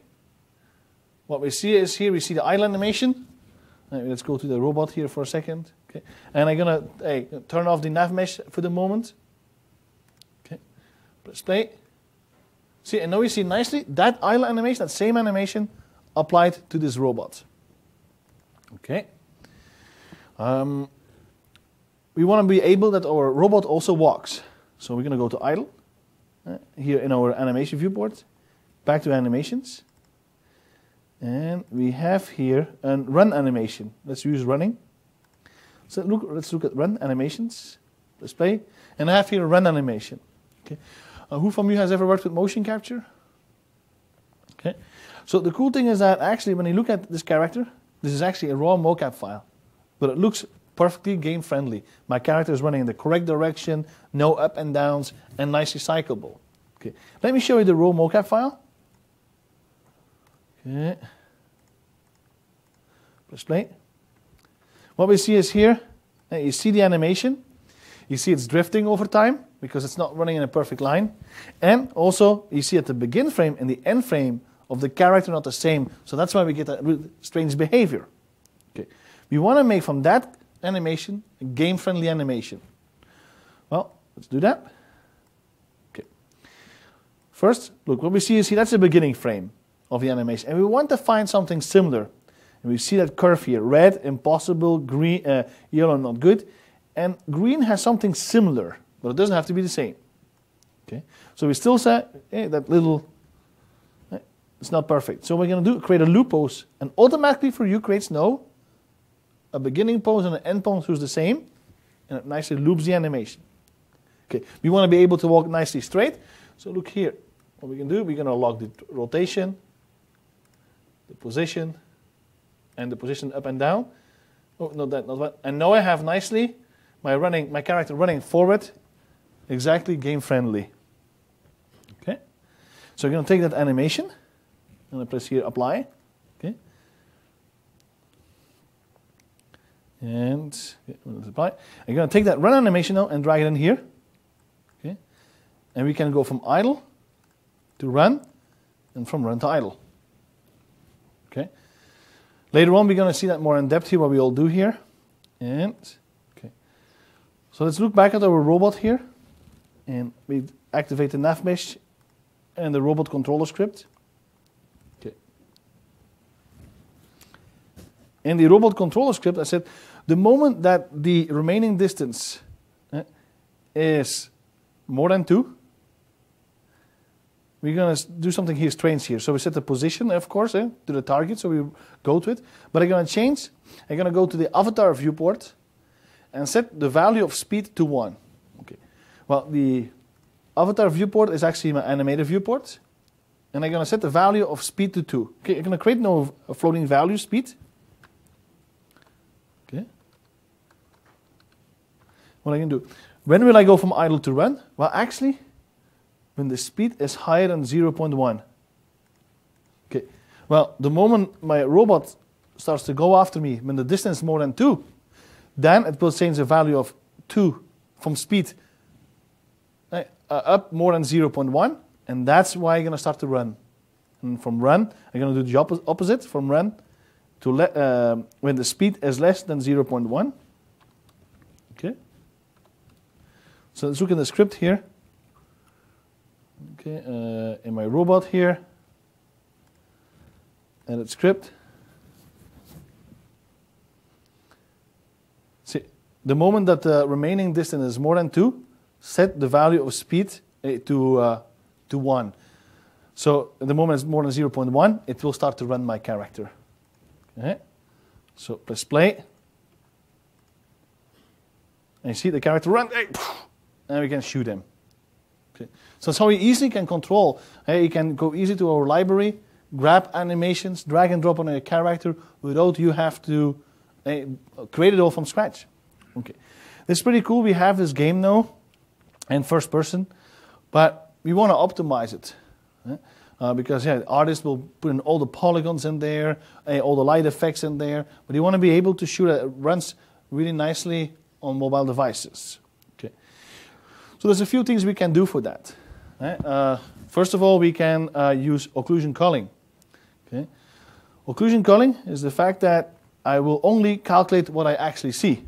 what we see is here we see the idle animation. Let's go to the robot here for a second. Okay. And I'm gonna hey, turn off the nav mesh for the moment. Play. See, and now we see nicely that idle animation, that same animation, applied to this robot. Okay. Um, we want to be able that our robot also walks. So we're going to go to idle uh, here in our animation viewport. back to animations. And we have here a run animation. Let's use running. So look, let's look at run animations. Let's play. And I have here a run animation. Okay. Uh, who from you has ever worked with motion capture? Okay. So the cool thing is that actually when you look at this character, this is actually a raw mocap file. But it looks perfectly game friendly. My character is running in the correct direction, no up and downs, and nicely cyclable. Okay. Let me show you the raw mocap file. Okay. Press play. What we see is here, uh, you see the animation. You see it's drifting over time because it's not running in a perfect line. And also, you see at the begin frame and the end frame of the character not the same. So that's why we get that strange behavior. Okay. We want to make from that animation a game-friendly animation. Well, let's do that. Okay. First, look, what we see is here, that's the beginning frame of the animation. And we want to find something similar. And we see that curve here, red, impossible, green, uh, yellow, not good. And green has something similar, but it doesn't have to be the same. Okay, so we still say hey, that little, eh, it's not perfect. So we're going to do create a loop pose, and automatically for you creates no, a beginning pose and an end pose who's the same, and it nicely loops the animation. Okay, we want to be able to walk nicely straight. So look here, what we can do, we're going to lock the rotation, the position, and the position up and down. Oh, not that, not that. And now I have nicely my running, my character running forward, exactly game friendly. Okay. So I'm going to take that animation. And I'm going to press here apply. Okay. And okay, apply. I'm going to take that run animation now and drag it in here. Okay. And we can go from idle to run and from run to idle. Okay. Later on, we're going to see that more in depth here, what we all do here. And, okay. So let's look back at our robot here. And we activate the nav mesh and the robot controller script. Okay. In the robot controller script, I said the moment that the remaining distance eh, is more than 2, we're going to do something here strange here. So we set the position, of course, eh, to the target, so we go to it. But I'm going to change. I'm going to go to the avatar viewport and set the value of speed to 1. Well, the avatar viewport is actually my animated viewport. And I'm going to set the value of speed to 2. Okay, I'm going to create no floating value speed. Okay. What I can do. When will I go from idle to run? Well, actually, when the speed is higher than 0.1. Okay, well, the moment my robot starts to go after me, when the distance is more than 2, then it will change the value of 2 from speed up more than 0.1, and that's why I'm going to start to run. And from run, I'm going to do the oppo opposite, from run to le uh, when the speed is less than 0.1. Okay. So let's look in the script here. Okay, uh, in my robot here, and its script. See, the moment that the remaining distance is more than 2, set the value of speed uh, to, uh, to 1. So the moment it's more than 0.1, it will start to run my character. Okay, so press play. And you see the character run, and we can shoot him. Okay. So that's how you easily can control. Hey, you can go easy to our library, grab animations, drag and drop on a character without you have to create it all from scratch. Okay, this is pretty cool. We have this game now, in first person, but we want to optimize it. Uh, because yeah, artists will put in all the polygons in there, uh, all the light effects in there, but you want to be able to shoot it. It runs really nicely on mobile devices. Okay, So there's a few things we can do for that. Uh, first of all, we can uh, use occlusion culling. Okay? Occlusion culling is the fact that I will only calculate what I actually see.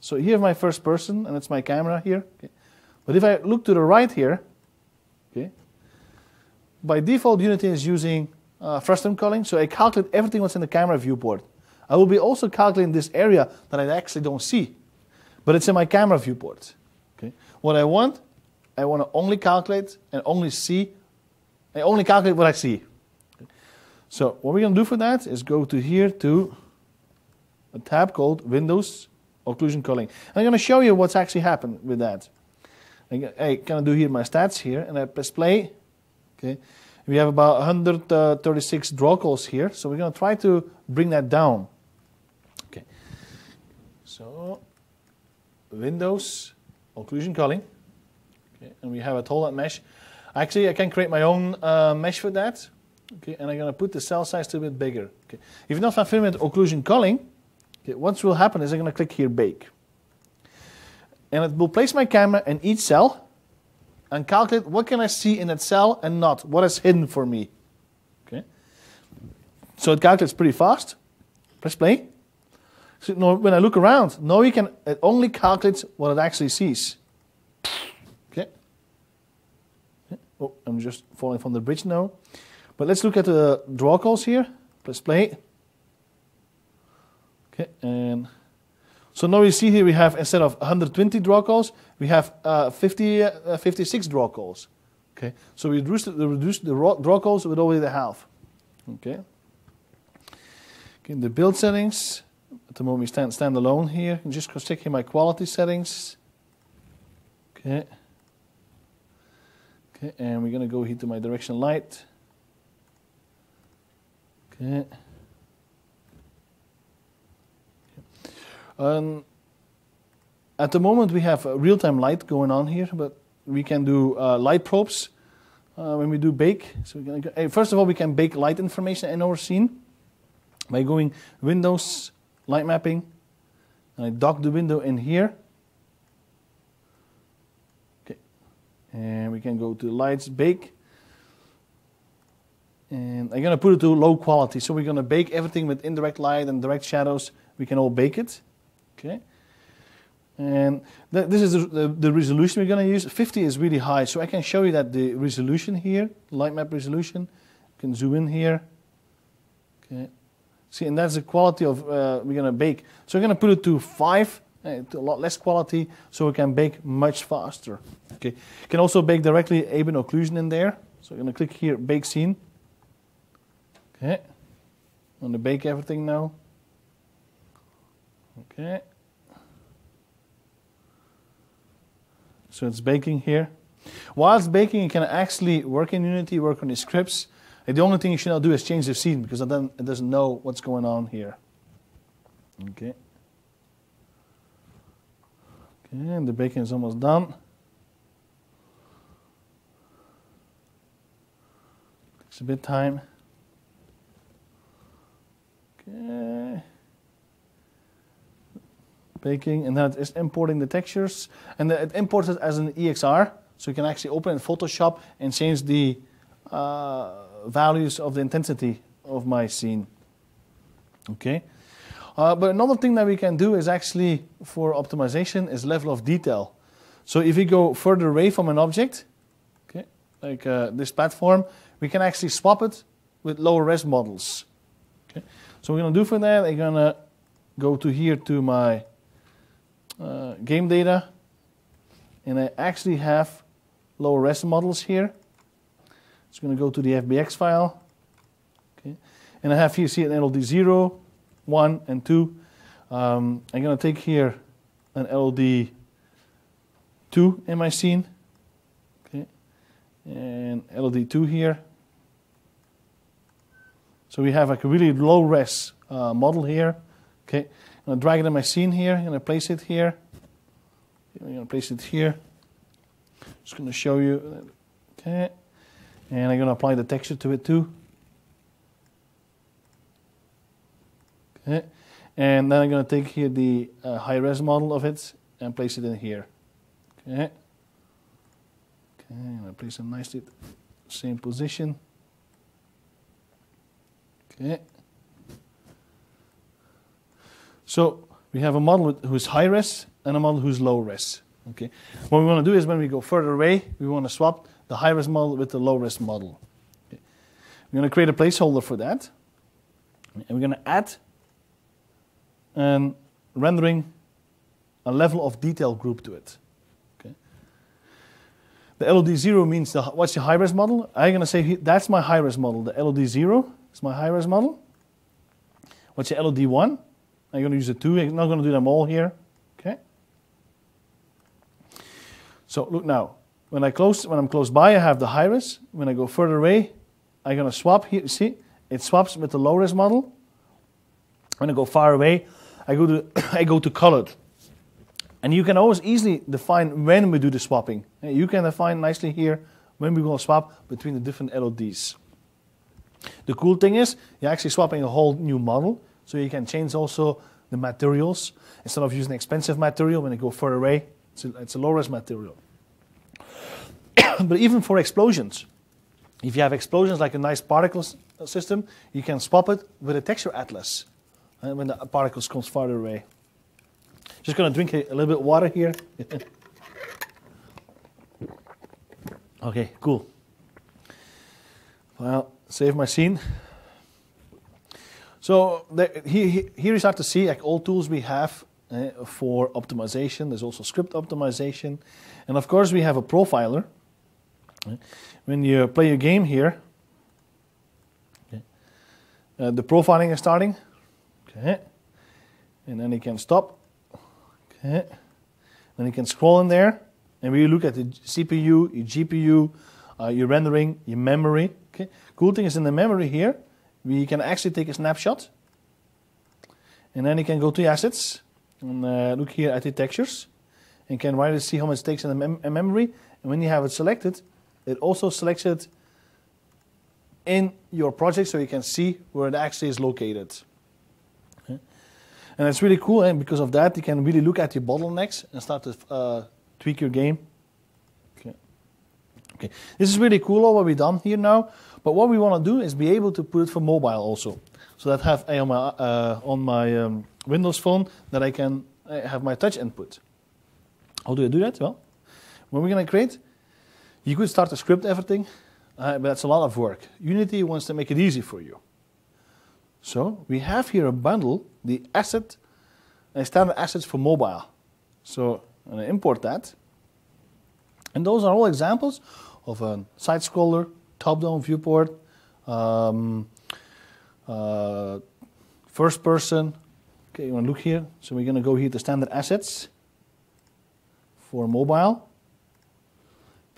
So here's my first person, and it's my camera here. Okay? But if I look to the right here, okay, by default, Unity is using uh, frustum culling, so I calculate everything what's in the camera viewport. I will be also calculating this area that I actually don't see, but it's in my camera viewport. Okay. What I want, I want to only calculate and only see I only calculate what I see. So what we're going to do for that is go to here to a tab called Windows Occlusion Culling. And I'm going to show you what's actually happened with that. I kind of do here my stats here, and I press play. Okay, we have about 136 draw calls here, so we're going to try to bring that down. Okay, so Windows Occlusion Culling, okay, and we have a tolerant mesh. Actually, I can create my own uh, mesh for that. Okay, and I'm going to put the cell size to a bit bigger. Okay, if you're not familiar with occlusion culling, okay, what will happen is I'm going to click here bake. And it will place my camera in each cell and calculate what can I see in that cell and not, what is hidden for me. Okay, so it calculates pretty fast. Press play. So now when I look around, now you can, it only calculates what it actually sees. Okay. Oh, I'm just falling from the bridge now. But let's look at the draw calls here. Press play. Okay, and so now you see here we have instead of 120 draw calls, we have uh, 50, uh, 56 draw calls. Okay, so we reduced, the, reduced the draw calls with only the half. Okay. Okay, the build settings. At the moment we stand stand alone here. I'm just check here my quality settings. Okay. Okay, and we're gonna go here to my direction light. Okay. Um, at the moment, we have real-time light going on here, but we can do uh, light probes uh, when we do bake. So can, first of all, we can bake light information in our scene by going Windows, Light Mapping, and I dock the window in here. Okay, and we can go to Lights, Bake, and I'm going to put it to low quality. So we're going to bake everything with indirect light and direct shadows. We can all bake it. Okay. And th this is the, the, the, resolution we're going to use. 50 is really high. So I can show you that the resolution here, light map resolution, you can zoom in here. Okay. See, and that's the quality of uh, we're going to bake. So we're going to put it to 5, uh, to a lot less quality, so we can bake much faster. Okay. You can also bake directly ambient occlusion in there. So I'm going to click here, Bake Scene. Okay. I'm going to bake everything now. Okay. So it's baking here. Whilst baking, you can actually work in Unity, work on the scripts. And the only thing you should not do is change the scene because then it doesn't know what's going on here. Okay. Okay, and the baking is almost done. Takes a bit time. Okay. Baking, and then it is importing the textures, and it imports it as an EXR, so you can actually open it in Photoshop and change the uh, values of the intensity of my scene. Okay. Uh, but another thing that we can do is actually for optimization is level of detail. So if we go further away from an object, okay, like uh, this platform, we can actually swap it with lower res models. Okay. So we're to do for that, I'm going to go to here to my uh, game data, and I actually have lower res models here. It's going to go to the FBX file, okay, and I have here see an LOD 0, 1, and 2. Um, I'm going to take here an LOD 2 in my scene, okay, and LOD 2 here. So we have like a really low res uh, model here. Okay, I'm going to drag it in my scene here. I'm going to place it here. I'm going to place it here. Just going to show you. Okay, and I'm going to apply the texture to it too. Okay, and then I'm going to take here the uh, high res model of it and place it in here. Okay. Okay, I'm going to place it nicely, same position. Okay. So we have a model who's high res and a model who's low res. Okay. What we want to do is when we go further away, we want to swap the high res model with the low res model. Okay. We're going to create a placeholder for that. And we're going to add and rendering a level of detail group to it. Okay. The LOD0 means the, what's your high-res model? I'm going to say that's my high-res model. The LOD0 is my high-res model. What's your LOD1? I'm going to use the two. I'm not going to do them all here. Okay. So look now. When I close, when I'm close by, I have the high-res. When I go further away, I'm going to swap here. See, it swaps with the low-res model. When I go far away, I go to (coughs) I go to colored. And you can always easily define when we do the swapping. You can define nicely here when we will swap between the different LODs. The cool thing is you're actually swapping a whole new model, so you can change also the materials. Instead of using expensive material, when you go further away, it's a, it's a low-res material. (coughs) but even for explosions, if you have explosions like a nice particles system, you can swap it with a texture atlas uh, when the particles comes farther away. Just gonna drink a, a little bit of water here. (laughs) okay, cool. Well, save my scene. So the, you start to see like all tools we have uh, for optimization. There's also script optimization, and of course we have a profiler. Uh, When you play a game here, okay, uh, the profiling is starting. Okay, and then you can stop. Okay, then you can scroll in there, and we look at the CPU, your GPU, uh, your rendering, your memory. Okay, cool thing is in the memory here, we can actually take a snapshot, and then you can go to assets and uh, look here at the textures, and can right see how much takes in mem- memory. And when you have it selected, it also selects it in your project, so you can see where it actually is located. Okay. And it's really cool, and because of that, you can really look at your bottlenecks and start to uh, tweak your game. Okay. This is really cool what we've done here now. But what we want to do is be able to put it for mobile also, so that have uh, on my uh, on my um, Windows phone that I can uh, have my touch input. How do I do that? Well, when we're gonna create, you could start to script everything, uh, but that's a lot of work. Unity wants to make it easy for you. So we have here a bundle, the asset, uh, standard assets for mobile. So I'm gonna import that. And those are all examples of a side scroller, top-down viewport, um, uh, first person. Okay, you want to look here. So we're going to go here to standard assets for mobile,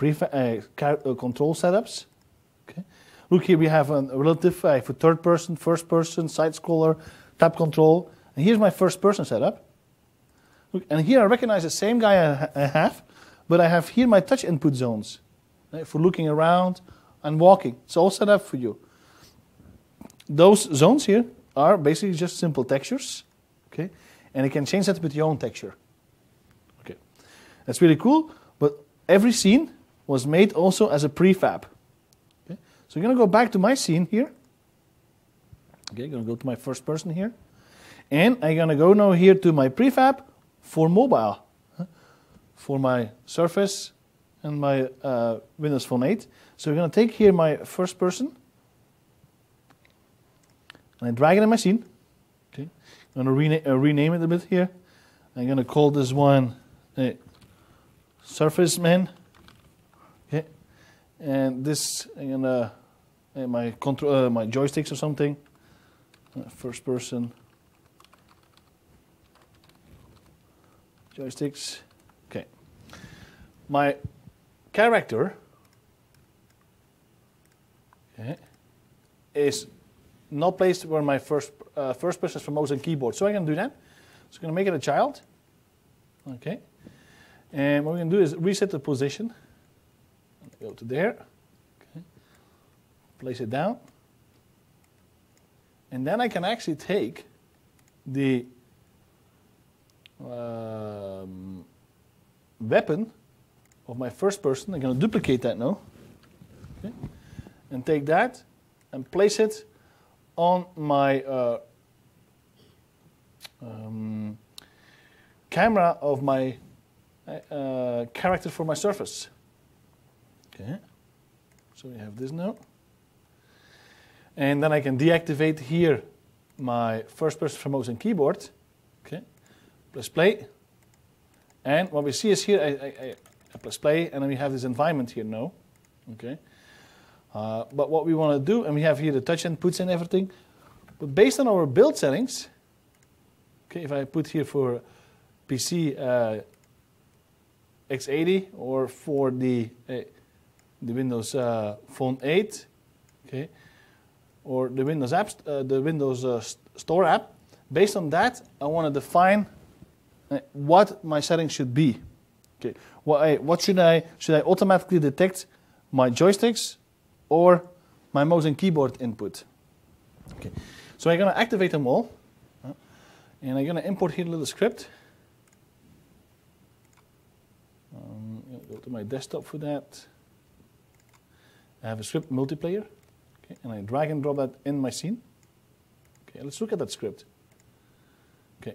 uh, uh, control setups. Okay, look here we have a relative uh, for third person, first person, side scroller, tab control. And here's my first person setup. Look, and here I recognize the same guy I, I have, but I have here my touch input zones for looking around and walking. It's all set up for you. Those zones here are basically just simple textures, okay? And you can change that with your own texture. Okay, that's really cool. But every scene was made also as a prefab. Okay, so I'm gonna go back to my scene here. Okay, gonna go to my first person here, and I'm gonna go now here to my prefab for mobile, for my Surface and my uh, Windows Phone 8. So we're going to take here my first person and I drag it in my scene. Okay, I'm going to rena- uh, rename it a bit here. I'm going to call this one uh, Surface Man. Okay, and this I'm going to uh, my control uh, my joysticks or something. Uh, first person joysticks. Okay, my character okay, is not placed where my first uh, first person is for mouse and keyboard. So going to do that. So I'm going to make it a child. Okay. And what we're going to do is reset the position. Go to there. Okay. Place it down. And then I can actually take the um, weapon of my first person. I'm going to duplicate that now. Okay. And take that and place it on my uh, um, camera of my uh, character for my surface. Okay. So we have this now. And then I can deactivate here my first person for mouse and keyboard. Okay. Press play. And what we see is here, I, I, I press play, and then we have this environment here now. Okay. Uh, but what we want to do, and we have here the touch inputs and everything, but based on our build settings, okay, if I put here for PC uh, x86 or for the uh, the Windows uh, Phone 8, okay, or the Windows apps, uh, the Windows uh, Store app. Based on that, I want to define what my settings should be. Okay, what, what should I should I automatically detect my joysticks or my mouse and keyboard input? Okay, so I'm going to activate them all, and I'm going to import here a little script. Um, go to my desktop for that. I have a script multiplayer, okay, and I drag and drop that in my scene. Okay, let's look at that script. Okay.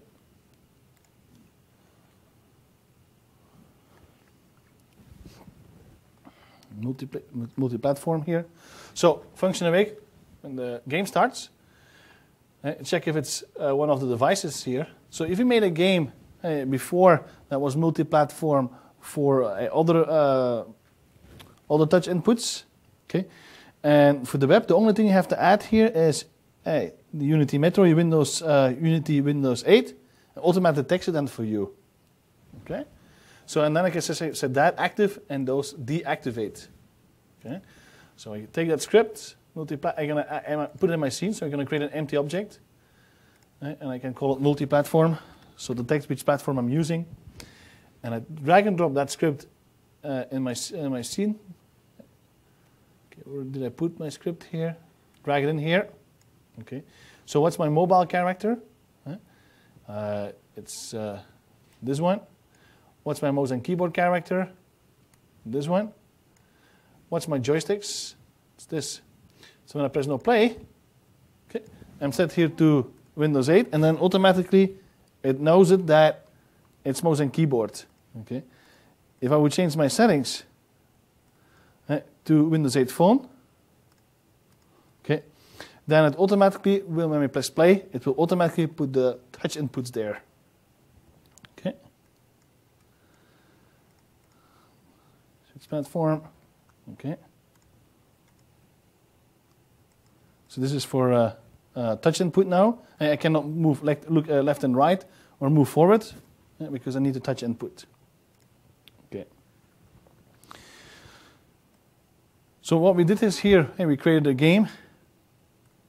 Multi multi-platform here. So function awake when the game starts. Uh, check if it's uh, one of the devices here. So if you made a game uh, before that was multi-platform for uh, other uh, other touch inputs, okay, and for the web, the only thing you have to add here is the Unity Metro, Windows uh, Unity Windows 8, automatic text it for you. Okay, so and then I can say set that active and those deactivate. Okay, so I take that script, multi-plat. I'm gonna I'm put it in my scene, so I'm gonna create an empty object, right, and I can call it multi-platform. So the text which platform I'm using, and I drag and drop that script uh, in my in my scene. Okay, where did I put my script here? Drag it in here. Okay. So what's my mobile character? Uh, it's uh, this one. What's my mouse and keyboard character? This one. What's my joysticks? It's this. So when I press no play, okay, I'm set here to Windows 8, and then automatically it knows it that it's mouse and keyboard. Okay. If I would change my settings uh, to Windows 8 Phone, okay, then it automatically will, when we press play, it will automatically put the touch inputs there. Okay. Switch platform. Okay. So this is for uh, uh, touch input now. I cannot move left, look uh, left and right or move forward because I need to touch input. Okay. So what we did is here, hey, we created a game.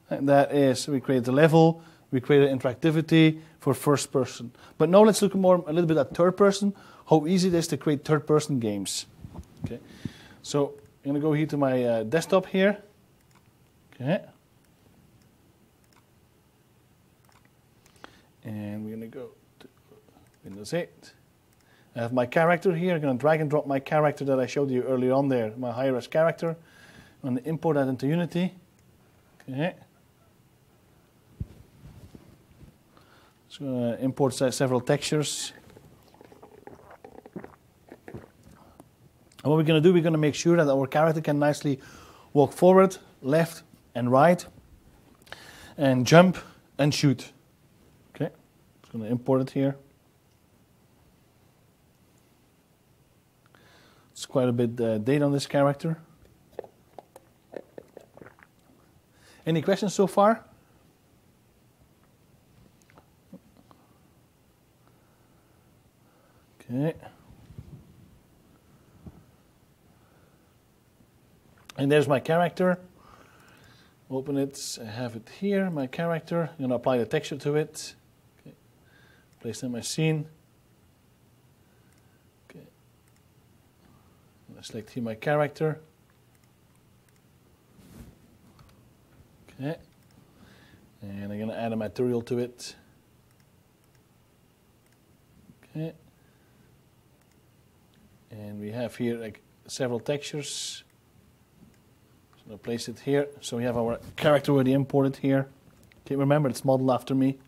And that is, we created a level, we created interactivity for first person. But now let's look more a little bit at third person, how easy it is to create third person games. Okay. So I'm to go here to my uh, desktop here. Okay. And we're to go to Windows 8. I have my character here. I'm going to drag and drop my character that I showed you earlier on there, my high-res character. I'm to import that into Unity. Okay. So to import several textures. And what we're going to do, we're going to make sure that our character can nicely walk forward, left, and right, and jump and shoot. Okay, just going to import it here. It's quite a bit uh, data on this character. Any questions so far? Okay. And there's my character. Open it, I have it here, my character. I'm to apply the texture to it. Okay. Place in my scene. Okay. Select here my character. Okay. And I'm to add a material to it. Okay. And we have here like several textures. I'll place it here. So we have our character already imported here. Okay, remember it's modeled after me.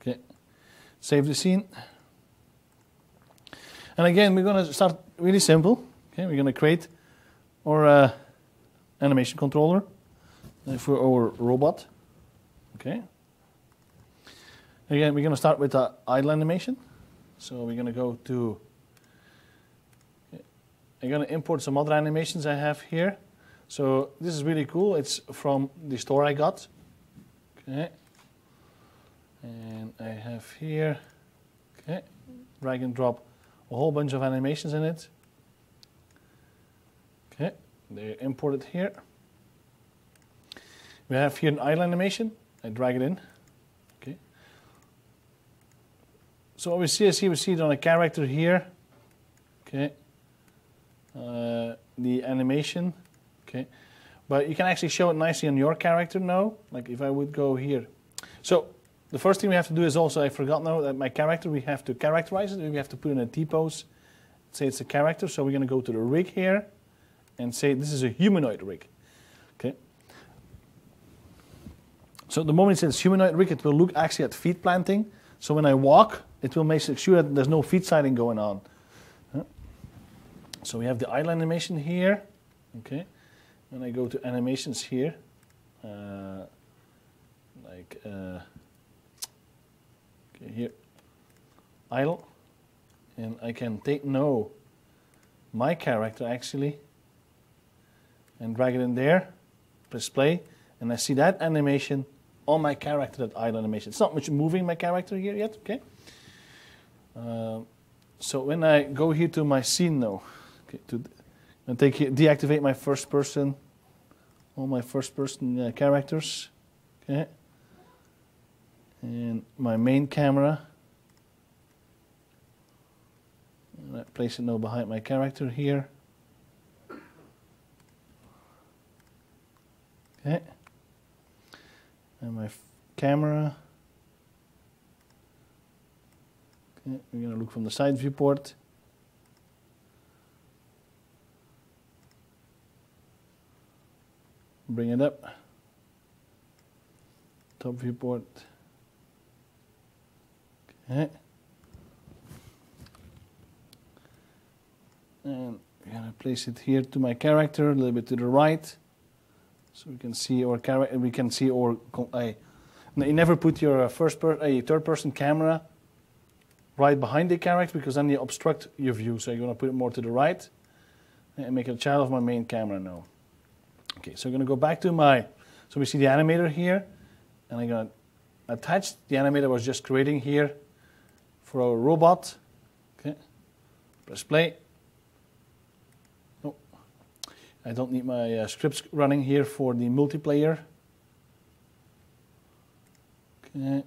Okay, save the scene. And again, we're going to start really simple. Okay, we're going to create our uh, animation controller for our robot. Okay. Again, we're going to start with the idle animation. So we're going to go to I'm going to import some other animations I have here. So this is really cool. It's from the store I got. Okay. And I have here, okay, drag and drop a whole bunch of animations in it. Okay, they're imported here. We have here an idle animation. I drag it in. Okay. So what we see is here, we see it on a character here. Okay. Uh, the animation. Okay. But you can actually show it nicely on your character now. Like if I would go here. So the first thing we have to do is also, I forgot now that my character, we have to characterize it. We have to put in a T-pose, say it's a character. So we're going to go to the rig here and say this is a humanoid rig. Okay. So the moment it says humanoid rig, it will look actually at feet planting. So when I walk, it will make sure that there's no feet sliding going on. So we have the idle animation here. Okay. When I go to animations here, uh, like uh, okay here, idle, and I can take no my character actually and drag it in there, press play, and I see that animation on my character, that idle animation. It's not much moving my character here yet, okay? Uh, so when I go here to my scene now, okay, to and take deactivate my first person, all my first person uh, characters, okay, and my main camera. I place it now behind my character here. Okay. And my camera. Okay, we're going to look from the side viewport. Bring it up. Top viewport. Okay. And we're going to place it here to my character, a little bit to the right. So we can see our character. We can see our. Uh, you never put your first per, a third person camera right behind the character because then you obstruct your view. So you're going to put it more to the right and make it a child of my main camera now. Okay, so I'm going to go back to my. So we see the animator here, and I'm going to attach the animator I was just creating here for our robot. Okay, press play. I don't need my uh, scripts running here for the multiplayer. Okay.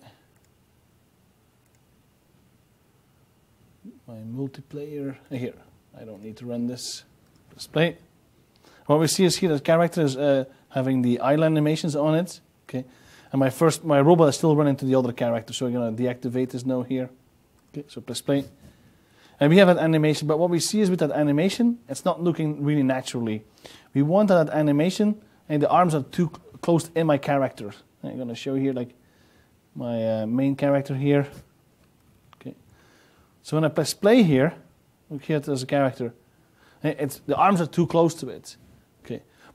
My multiplayer here. I don't need to run this. Display. What we see is here the character is uh, having the eye animations on it. Okay. And my first my robot is still running to the other character, so I'm gonna deactivate this now here. Okay, so press play. And we have an animation, but what we see is with that animation, it's not looking really naturally. We want that animation, and the arms are too close in my character. I'm to show here like my uh, main character here. Okay. So when I press play here, look here there's a character. It's, the arms are too close to it.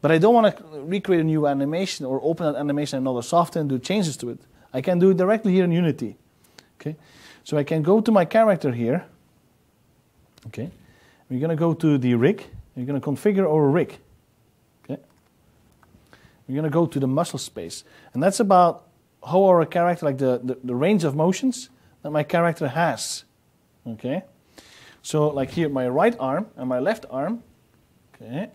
But I don't want to recreate a new animation or open that animation in another software and do changes to it. I can do it directly here in Unity. Okay. So I can go to my character here Okay, we're going to go to the rig. We're going to configure our rig. Okay, we're going to go to the muscle space, and that's about how our character, like the, the, the range of motions that my character has. Okay, so like here, my right arm and my left arm. Okay,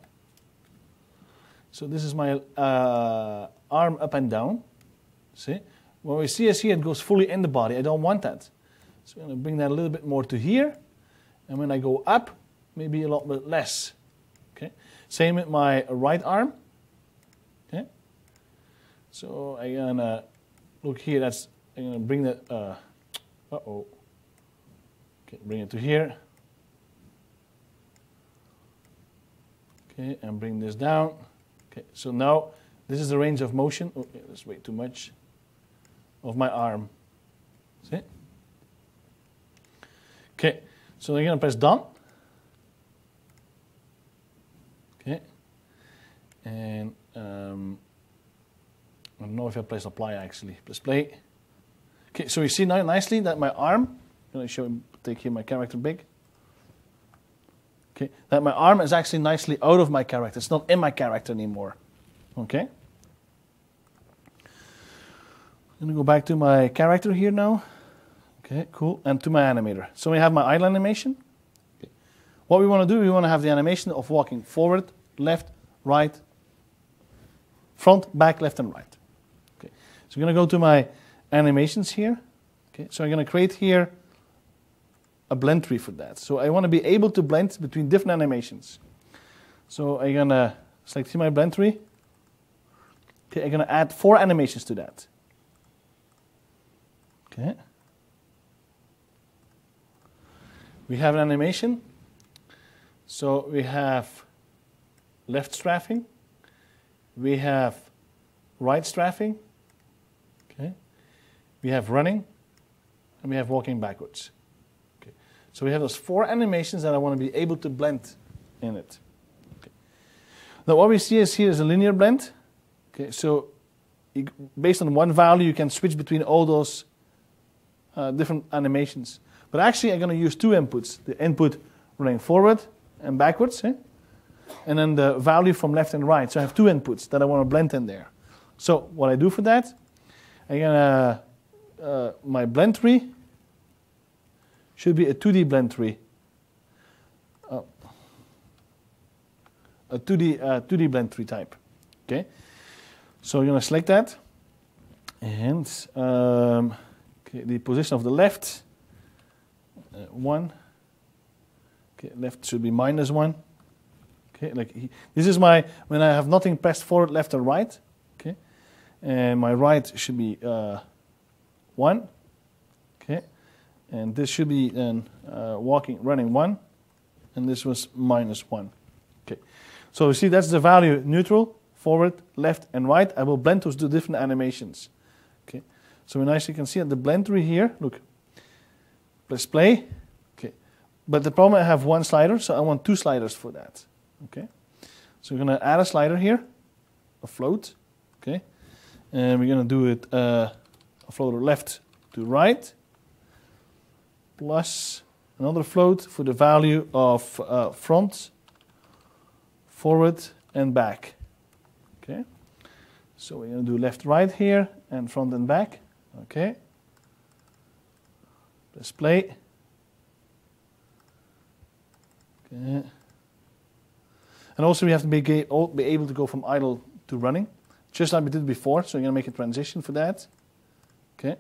so this is my uh, arm up and down. See, When we see is here it goes fully in the body. I don't want that. So I'm going to bring that a little bit more to here. And when I go up, maybe a lot bit less. Okay. Same with my right arm. Okay. So I'm gonna look here. That's I'm gonna bring that. Uh oh. Okay, bring it to here. Okay, and bring this down. Okay, so now this is the range of motion. Okay, oh, that's way too much. Of my arm. See? Okay. So I'm to press done. Okay. And um, I don't know if I press apply actually. Press play. Okay, so you see now nicely that my arm, I'm to show take here my character big. Okay, that my arm is actually nicely out of my character. It's not in my character anymore. Okay. I'm gonna go back to my character here now. Okay, cool. And to my animator. So we have my idle animation. Okay. What we want to do, we want to have the animation of walking forward, left, right, front, back, left, and right. Okay. So I'm going to go to my animations here. Okay. So I'm going to create here a blend tree for that. So I want to be able to blend between different animations. So I'm going to select my blend tree. Okay, I'm going to add four animations to that. Okay. We have an animation. So we have left strafing. We have right strafing. Okay. We have running. And we have walking backwards. So we have those four animations that I want to be able to blend in it. Okay. Now what we see is here is a linear blend. Okay. So you, based on one value, you can switch between all those uh, different animations. But actually, I'm going to use two inputs the input running forward and backwards, eh? and then the value from left and right. So I have two inputs that I want to blend in there. So what I do for that, I'm going to, uh, my blend tree should be a 2D blend tree. Oh. A 2D, uh, 2D blend tree type. Okay. So you're to select that. And um, okay, the position of the left uh, 1. Okay, left should be minus 1. Okay, like he, this is my, when I have nothing pressed forward, left, or right. Okay, and my right should be uh, 1. Okay, and this should be then uh, walking, running 1. And this was minus 1. Okay, so you see that's the value neutral, forward, left, and right. I will blend those two different animations. Okay, so we nicely can see at the blend tree here, look, Press play. Okay. But the problem I have one slider, so I want two sliders for that. Okay. So we're going to add a slider here, a float. Okay. And we're going to do it uh, a floater left to right plus another float for the value of uh, front, forward, and back. Okay. So we're going to do left, right here, and front and back. Okay. Display. Okay. And also we have to be, be able to go from idle to running, just like we did before. So we're going to make a transition for that. Okay.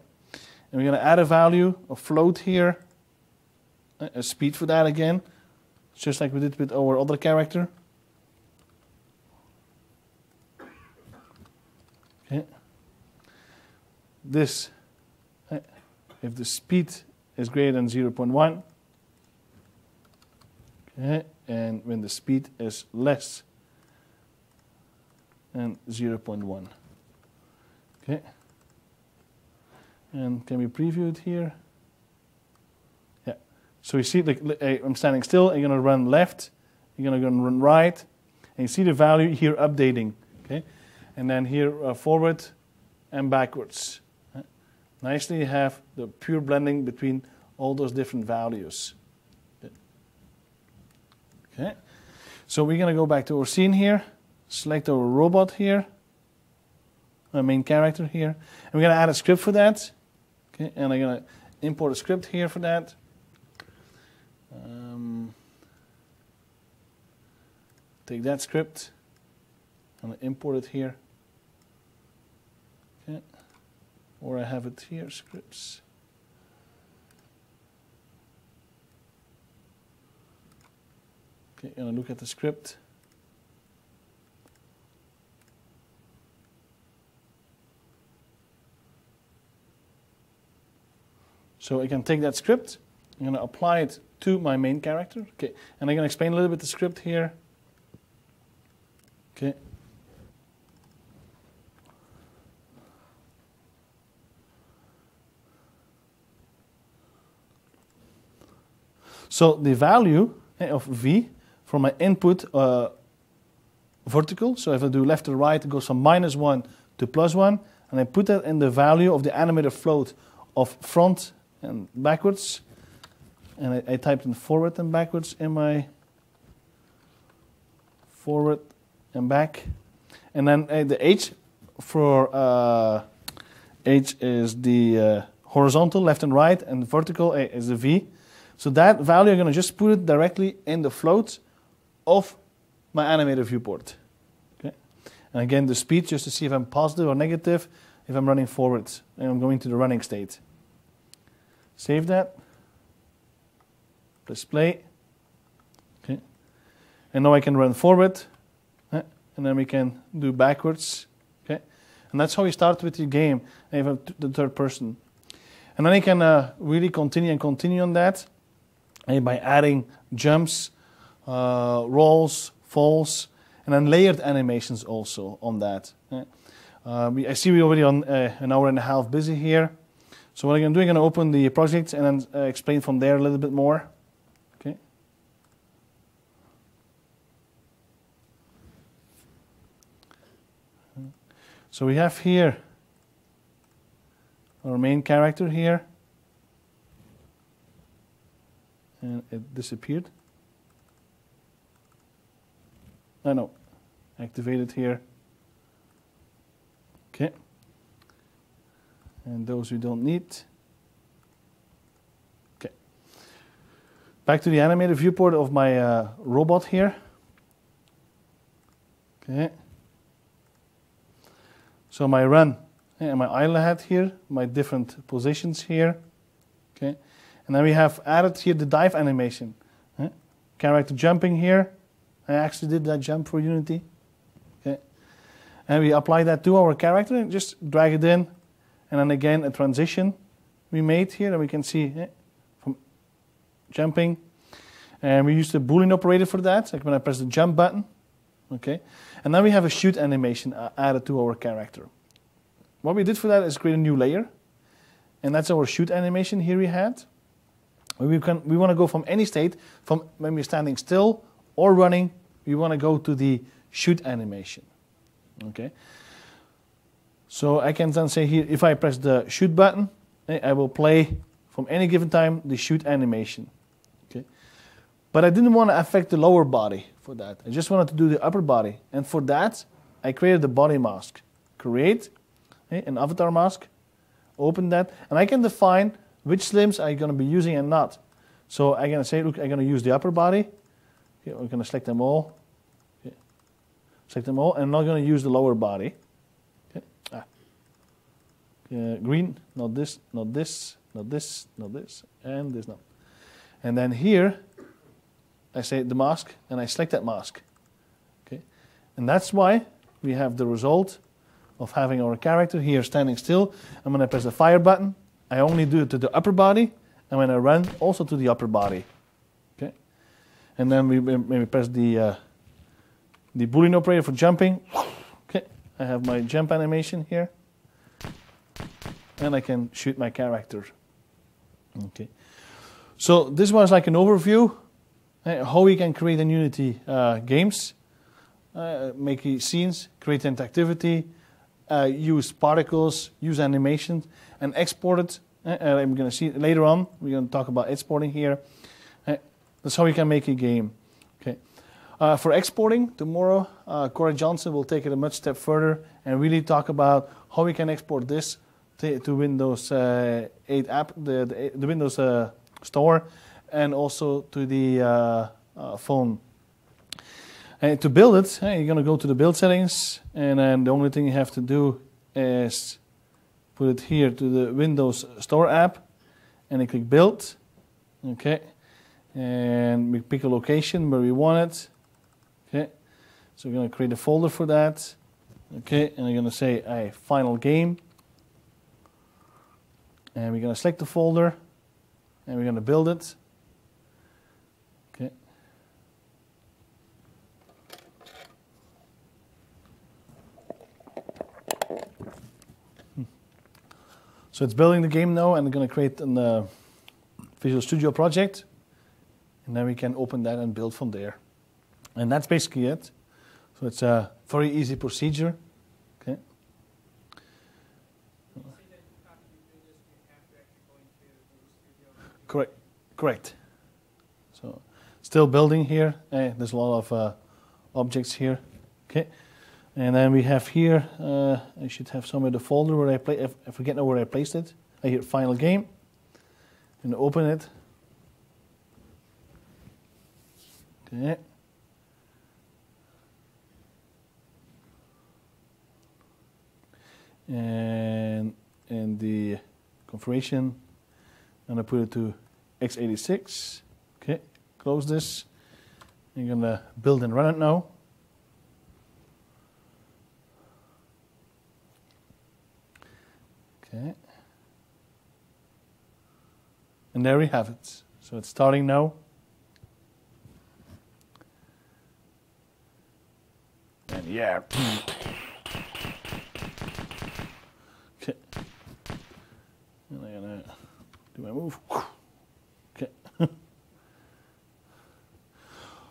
And we're going to add a value, a float here, a speed for that again, just like we did with our other character. Okay. This, eh, if the speed is greater than 0.1. Okay, and when the speed is less than 0.1. Okay. And can we preview it here? So you see, I'm standing still, you're going to run left, you're going to run right, and you see the value here updating. Okay. And then here uh, forward and backwards nicely you have the pure blending between all those different values. Okay, so we're going to go back to our scene here, select our robot here, our main character here, and we're going to add a script for that. Okay, and I'm going to import a script here for that. Um, take that script and import it here. Okay or I have it here, scripts. Okay, and I look at the script. So I can take that script, I'm going to apply it to my main character. Okay, and I'm going to explain a little bit the script here. Okay. So the value eh, of v from my input uh, vertical, so if I do left to right, it goes from minus 1 to plus 1, and I put that in the value of the animator float of front and backwards, and I, I typed in forward and backwards in my forward and back. And then uh, the H for uh, H is the uh, horizontal, left and right, and vertical is the V. So that value, I'm going to just put it directly in the float of my animated viewport. Okay. And again, the speed, just to see if I'm positive or negative, if I'm running forward, and I'm going to the running state. Save that. Press play. Okay. And now I can run forward, eh, and then we can do backwards. Okay. And that's how you start with your game. And you have the third person. And then you can uh, really continue and continue on that eh, by adding jumps, uh, rolls, falls, and then layered animations also on that. eh. Uh, we, I see we're already on an hour and a half busy here. So what I'm going to do, I'm going to open the project and then uh, explain from there a little bit more. Okay. So we have here our main character here. And it disappeared. I know. Activated here. Okay. And those we don't need. Okay. Back to the animated viewport of my uh, robot here. Okay. So my run eh, and my idle head here, my different positions here. Okay. And then we have added here the dive animation. eh. Character jumping here. I actually did that jump for Unity. Okay. And we apply that to our character and just drag it in. And then again, a transition we made here, and we can see eh, from jumping. And we use the Boolean operator for that. Like when I press the jump button, okay. And now we have a shoot animation uh, added to our character. What we did for that is create a new layer, and that's our shoot animation here we had. We can we want to go from any state, from when we're standing still or running. We want to go to the shoot animation. Okay. So I can then say here, if I press the shoot button, eh, I will play from any given time the shoot animation. Okay. But I didn't want to affect the lower body for that. I just wanted to do the upper body. And for that, I created the body mask. Create eh, an avatar mask, open that, and I can define which limbs I'm going to be using and not. So I'm going to say, look, I'm going to use the upper body. Okay, we're going to select them all. Okay. Select them all, and I'm not going to use the lower body. Okay. Ah. Uh, green, not this, not this, not this, not this, and this not. And then here, I say the mask, and I select that mask. Okay, and that's why we have the result of having our character here standing still. And when I press the fire button, I only do it to the upper body, and when I run, also to the upper body. Okay, and then we we press the uh, the boolean operator for jumping. Okay, I have my jump animation here, and I can shoot my character. Okay, so this was like an overview how we can create in Unity uh, games, uh, make scenes, create interactivity, uh, use particles, use animations, and export it. Uh, I'm going to see later on. We're going to talk about exporting here. Uh, that's how you can make a game. Okay. Uh, for exporting, tomorrow, uh, Corey Johnson will take it a much step further and really talk about how we can export this to, to Windows uh, 8 app, the, the, the Windows Store, and also to the uh, uh, phone. And to build it, you're going to go to the build settings, and then the only thing you have to do is put it here to the Windows Store app, and then click Build. Okay, and we pick a location where we want it. Okay, so we're going to create a folder for that. Okay, and we're going to say a final game, and we're going to select the folder, and we're going to build it. Okay. So it's building the game now, and we're going to create a uh, Visual Studio project, and then we can open that and build from there. And that's basically it. So it's a very easy procedure. Okay. Correct. Correct. So still building here. Eh, there's a lot of uh, objects here. Okay, and then we have here. Uh, I should have somewhere the folder where I play. I forget now where I placed it. I hit Final Game, and open it. Okay. And in the configuration, I'm gonna put it to x86. Okay, close this. I'm gonna build and run it now. Okay. And there we have it. So it's starting now. And yeah. Okay. And I'm gonna do my move. Okay. (laughs)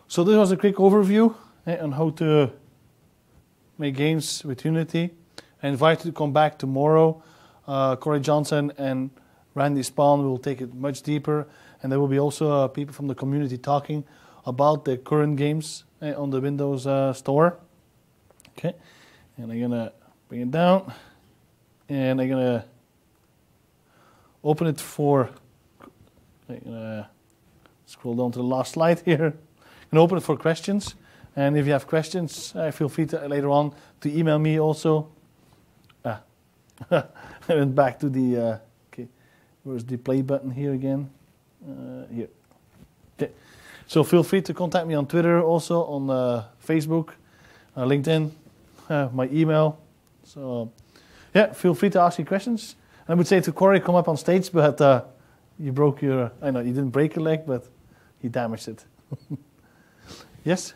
so this was a quick overview eh, on how to make games with Unity. I invite you to come back tomorrow. Uh, Corey Johnson and Randy Spawn will take it much deeper, and there will be also uh, people from the community talking about the current games eh, on the Windows uh, Store. Okay, and I'm gonna bring it down, and I'm gonna open it for. I'm gonna scroll down to the last slide here, and open it for questions. And if you have questions, uh, feel free to later on to email me also. (laughs) I went back to the. Uh, okay, where's the play button here again? Uh, here. Okay, so feel free to contact me on Twitter, also on uh, Facebook, uh, LinkedIn, uh, my email. So, yeah, feel free to ask me questions. I would say to Corey, come up on stage, but uh, you broke your. I know you didn't break your leg, but he damaged it. (laughs) yes.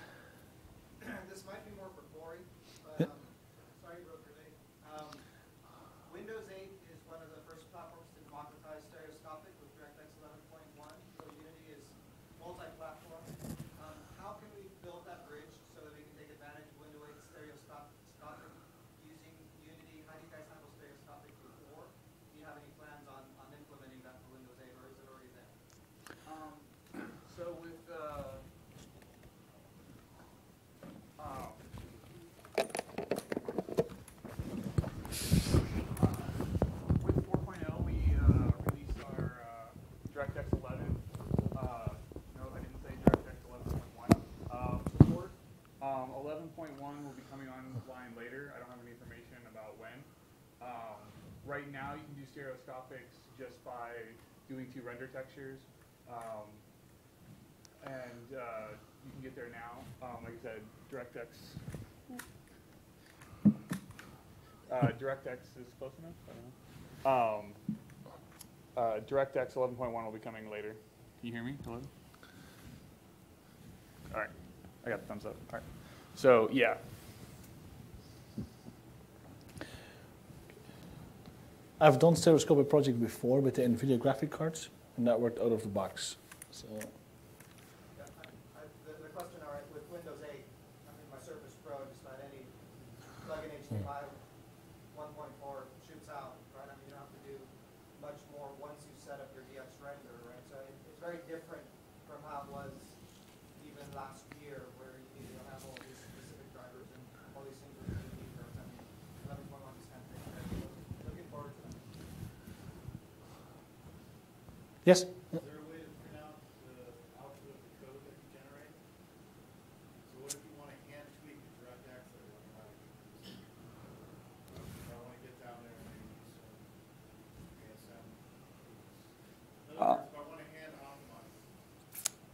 2.1 will be coming online later. I don't have any information about when. Um, right now, you can do stereoscopics just by doing two render textures. Um, and uh, you can get there now. Um, like I said, DirectX. Uh, DirectX is close enough? I don't know. Um, uh, DirectX 11.1 will be coming later. Can you hear me? Hello? All right. I got the thumbs up. All right. So yeah, I've done stereoscopic project before with the NVIDIA graphic cards, and that worked out of the box. So Yeah, I- I- The the question, all right, with Windows 8, I think my Surface Pro, just about any plug-in HDMI 1.4 shoots out, right? I mean, you don't have to do much more once you set up your DX render, right? So it- it's very different from how it was even last year, where you needed to have all these specific drivers and all these things with Unity first. I mean, 11.1 is kind of thing. right? So Looking forward to that. yes, Is there a way to print out the output of the code that you generate? So what if you want to hand tweak a direct access or like, if I want to get down there and maybe do some ASM. In Uh, other words, if I want to hand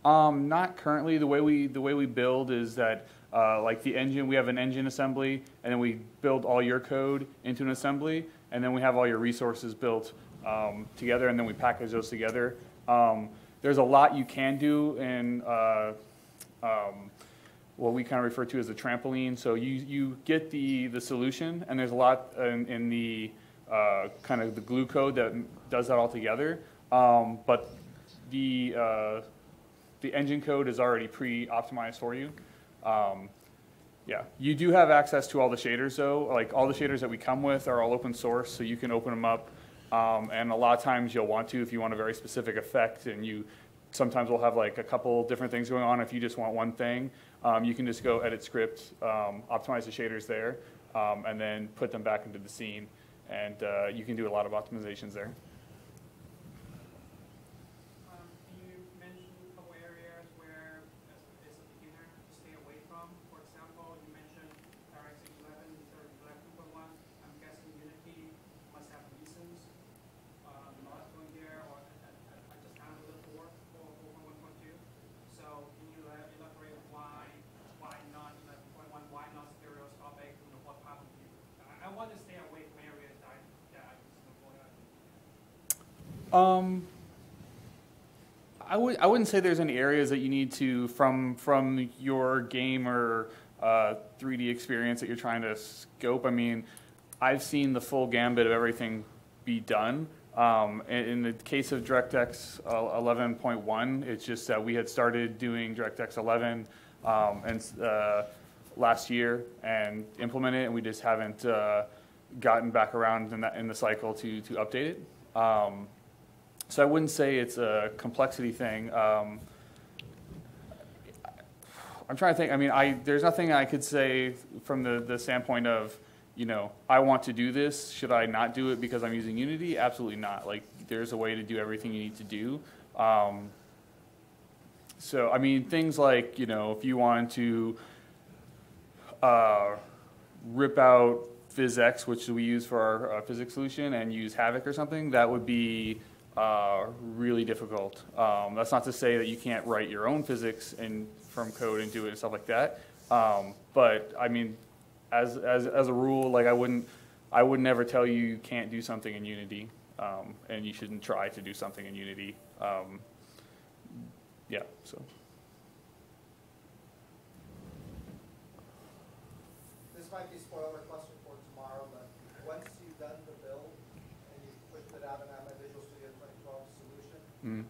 optimize, Um, not currently. The way we the way we build is that uh, like the engine, we have an engine assembly, and then we build all your code into an assembly, and then we have all your resources built um, together, and then we package those together. Um, there's a lot you can do in uh, um, what we kind of refer to as a trampoline. So you you get the the solution, and there's a lot in, in the uh, kind of the glue code that does that all together. Um, but the uh, the engine code is already pre-optimized for you. Um, yeah, you do have access to all the shaders though. Like all the shaders that we come with are all open source, so you can open them up. Um, and a lot of times you'll want to if you want a very specific effect and you sometimes we'll have like a couple different things going on. If you just want one thing, um, you can just go edit script, um, optimize the shaders there, um, and then put them back into the scene. And uh, you can do a lot of optimizations there. Um, can you mention a couple areas where, as, as a beginner, to stay away from? For example, you mentioned DirectX 11, or 11.1. I'm guessing Unity must have reasons, uh, not going there, or I, I, I just handled it for, for, for 1.2. So can you uh, elaborate why, why not 11.1, why not stereoscopic, you know, what part of you? I, I want to stay away from areas that I, that I just avoid. Um, I would I wouldn't say there's any areas that you need to from from your game or uh, 3D experience that you're trying to scope. I mean, I've seen the full gambit of everything be done. Um, in, the case of DirectX uh, 11.1, it's just that we had started doing DirectX 11 um, and uh, last year and implemented it, and we just haven't uh, gotten back around in, that, in the cycle to to update it. Um, so I wouldn't say it's a complexity thing. Um, I'm trying to think. I mean, I there's nothing I could say from the the standpoint of, you know, I want to do this. Should I not do it because I'm using Unity? Absolutely not. Like, there's a way to do everything you need to do. Um, so I mean, things like you know, if you want to uh, rip out PhysX, which we use for our uh, physics solution, and use Havok or something, that would be uh, really difficult. Um, that's not to say that you can't write your own physics and from code and do it and stuff like that. Um, but I mean, as, as, as a rule, like I wouldn't, I would never tell you you can't do something in Unity, um, and you shouldn't try to do something in Unity. Um, yeah, so. This might be spoiler question for tomorrow, but once you've done the build and you've pushed it out and have a Visual Studio 2012 solution, mm.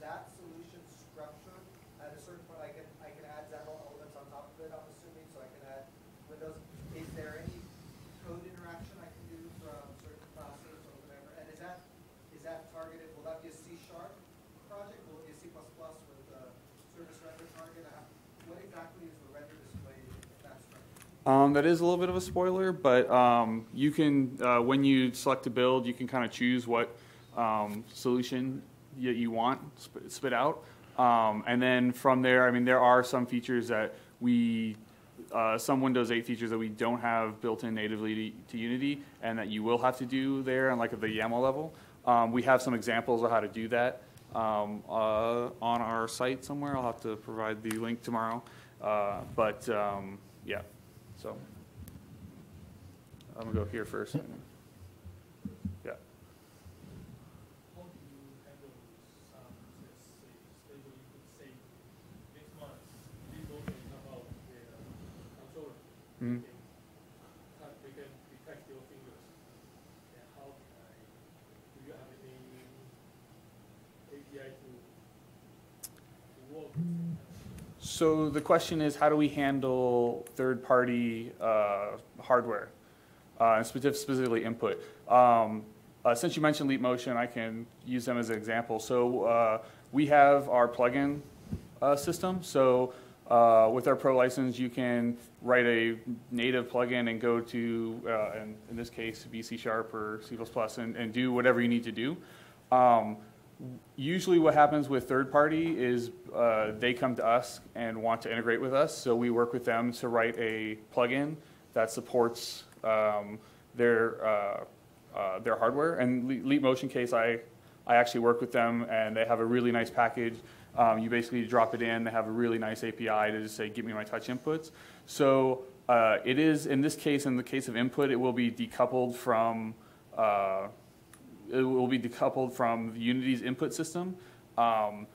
that solution structure, at a certain point, I can, I can add Xaml elements on top of it, I'm assuming, so I can add Windows. Is there any code interaction I can do from certain classes or whatever? And is that, is that targeted, will that be a C sharp project? Will it be a C with a service render target? Uh, What exactly is the render display in that structure? Um, that is a little bit of a spoiler, but um, you can, uh, when you select a build, you can kind of choose what um, solution you, you want spit, out. Um, and then from there, I mean, there are some features that we, uh, some Windows 8 features that we don't have built in natively to, to Unity and that you will have to do there on like at the Xaml level. Um, we have some examples of how to do that um, uh, on our site somewhere. I'll have to provide the link tomorrow. Uh, but um, yeah. So I'm gonna go here first. Yeah. How do you handle some, let's say, stable, you could say, next month, people can come out with a controller. Mhm. They can, they can detect your fingers. And how can I, do you have any API to, to work with it? So the question is, how do we handle third-party uh, hardware, uh, and specif- specifically input? Um, uh, since you mentioned Leap Motion, I can use them as an example. So uh, we have our plugin uh, system. So uh, with our Pro license, you can write a native plugin and go to, uh, in, in this case, VC Sharp or C++ and, and do whatever you need to do. Um, usually what happens with third party is uh, they come to us and want to integrate with us so we work with them to write a plugin that supports um, their uh, uh, their hardware and Le- leap motion case i i actually work with them and they have a really nice package um, you basically drop it in they have a really nice api to just say give me my touch inputs so uh, it is in this case in the case of input it will be decoupled from uh, it will be decoupled from Unity's input system. Um,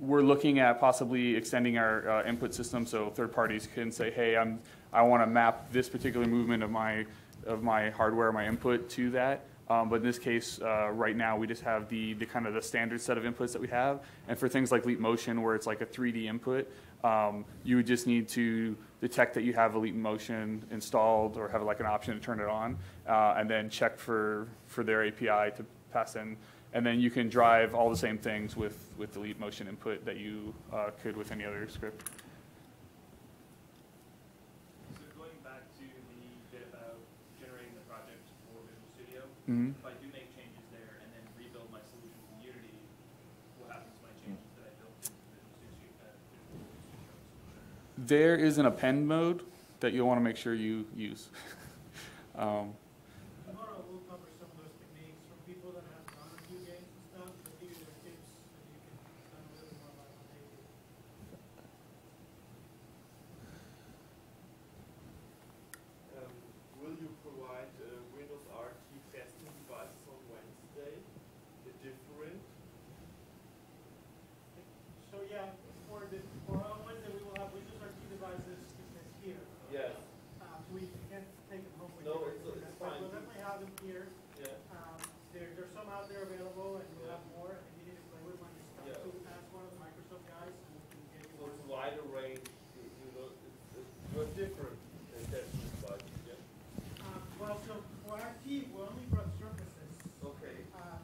we're looking at possibly extending our uh, input system so third parties can say, hey, I'm, I want to map this particular movement of my, of my hardware, my input to that. Um, but in this case, uh, right now, we just have the, the kind of the standard set of inputs that we have. And for things like Leap Motion, where it's like a 3D input, um, you would just need to detect that you have a leap Motion installed or have like an option to turn it on, uh, and then check for, for their API to pass in. And then you can drive all the same things with, with Leap Motion input that you uh, could with any other script. So going back to the bit about generating the project for Visual Mhm. if I do make changes there and then rebuild my solution Unity, what happens to my changes that I built into Visual Studio? Visual Studio? There is an append mode that you'll want to make sure you use. (laughs) um, Tomorrow we'll cover some of those techniques from people that have done a few games and stuff, they'll give you their tips, and you can learn a little more about what they do. Um, will you provide uh, Windows RT testing devices on Wednesday? The different? So yeah, for the, for on Wednesday, we will have Windows RT devices that's here. Yes. Um, so we can't take them home with No, you. it's- it's But fine. we'll definitely have them here. Yeah. Um, there, there's some out there available, and we'll have more, and if you need to play with one, just come Yeah. to, ask one of the Microsoft guys, and we can get you So one. it's wider range, you, you know, it's, it's, you're different uh, testing devices, yeah? Um, well, so for RT, we only brought surfaces. Okay. Um,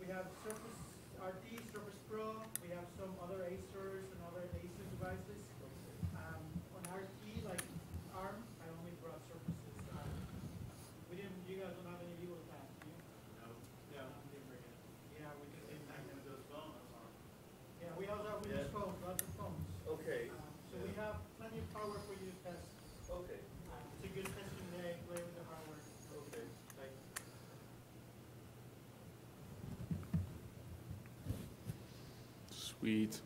we have Surface RT, Surface Pro, we have some other Acers and other Acer devices. Um, on RT, like ARM, I only brought surfaces. Um, we didn't, you guys don't have any view of that, do you? No. Yeah. didn't bring it. Yeah, we just didn't bring it. Windows Phone, that's all. Yeah, we also have Windows Yeah. Phone, lots of phones. Okay, Um, so we have plenty of power for you to test. okay, Um, it's a good testing day, play with the hardware. okay. Like, Sweet.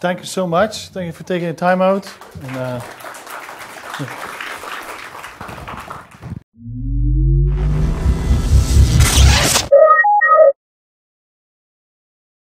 Thank you so much. Thank you for taking the time out. And, uh,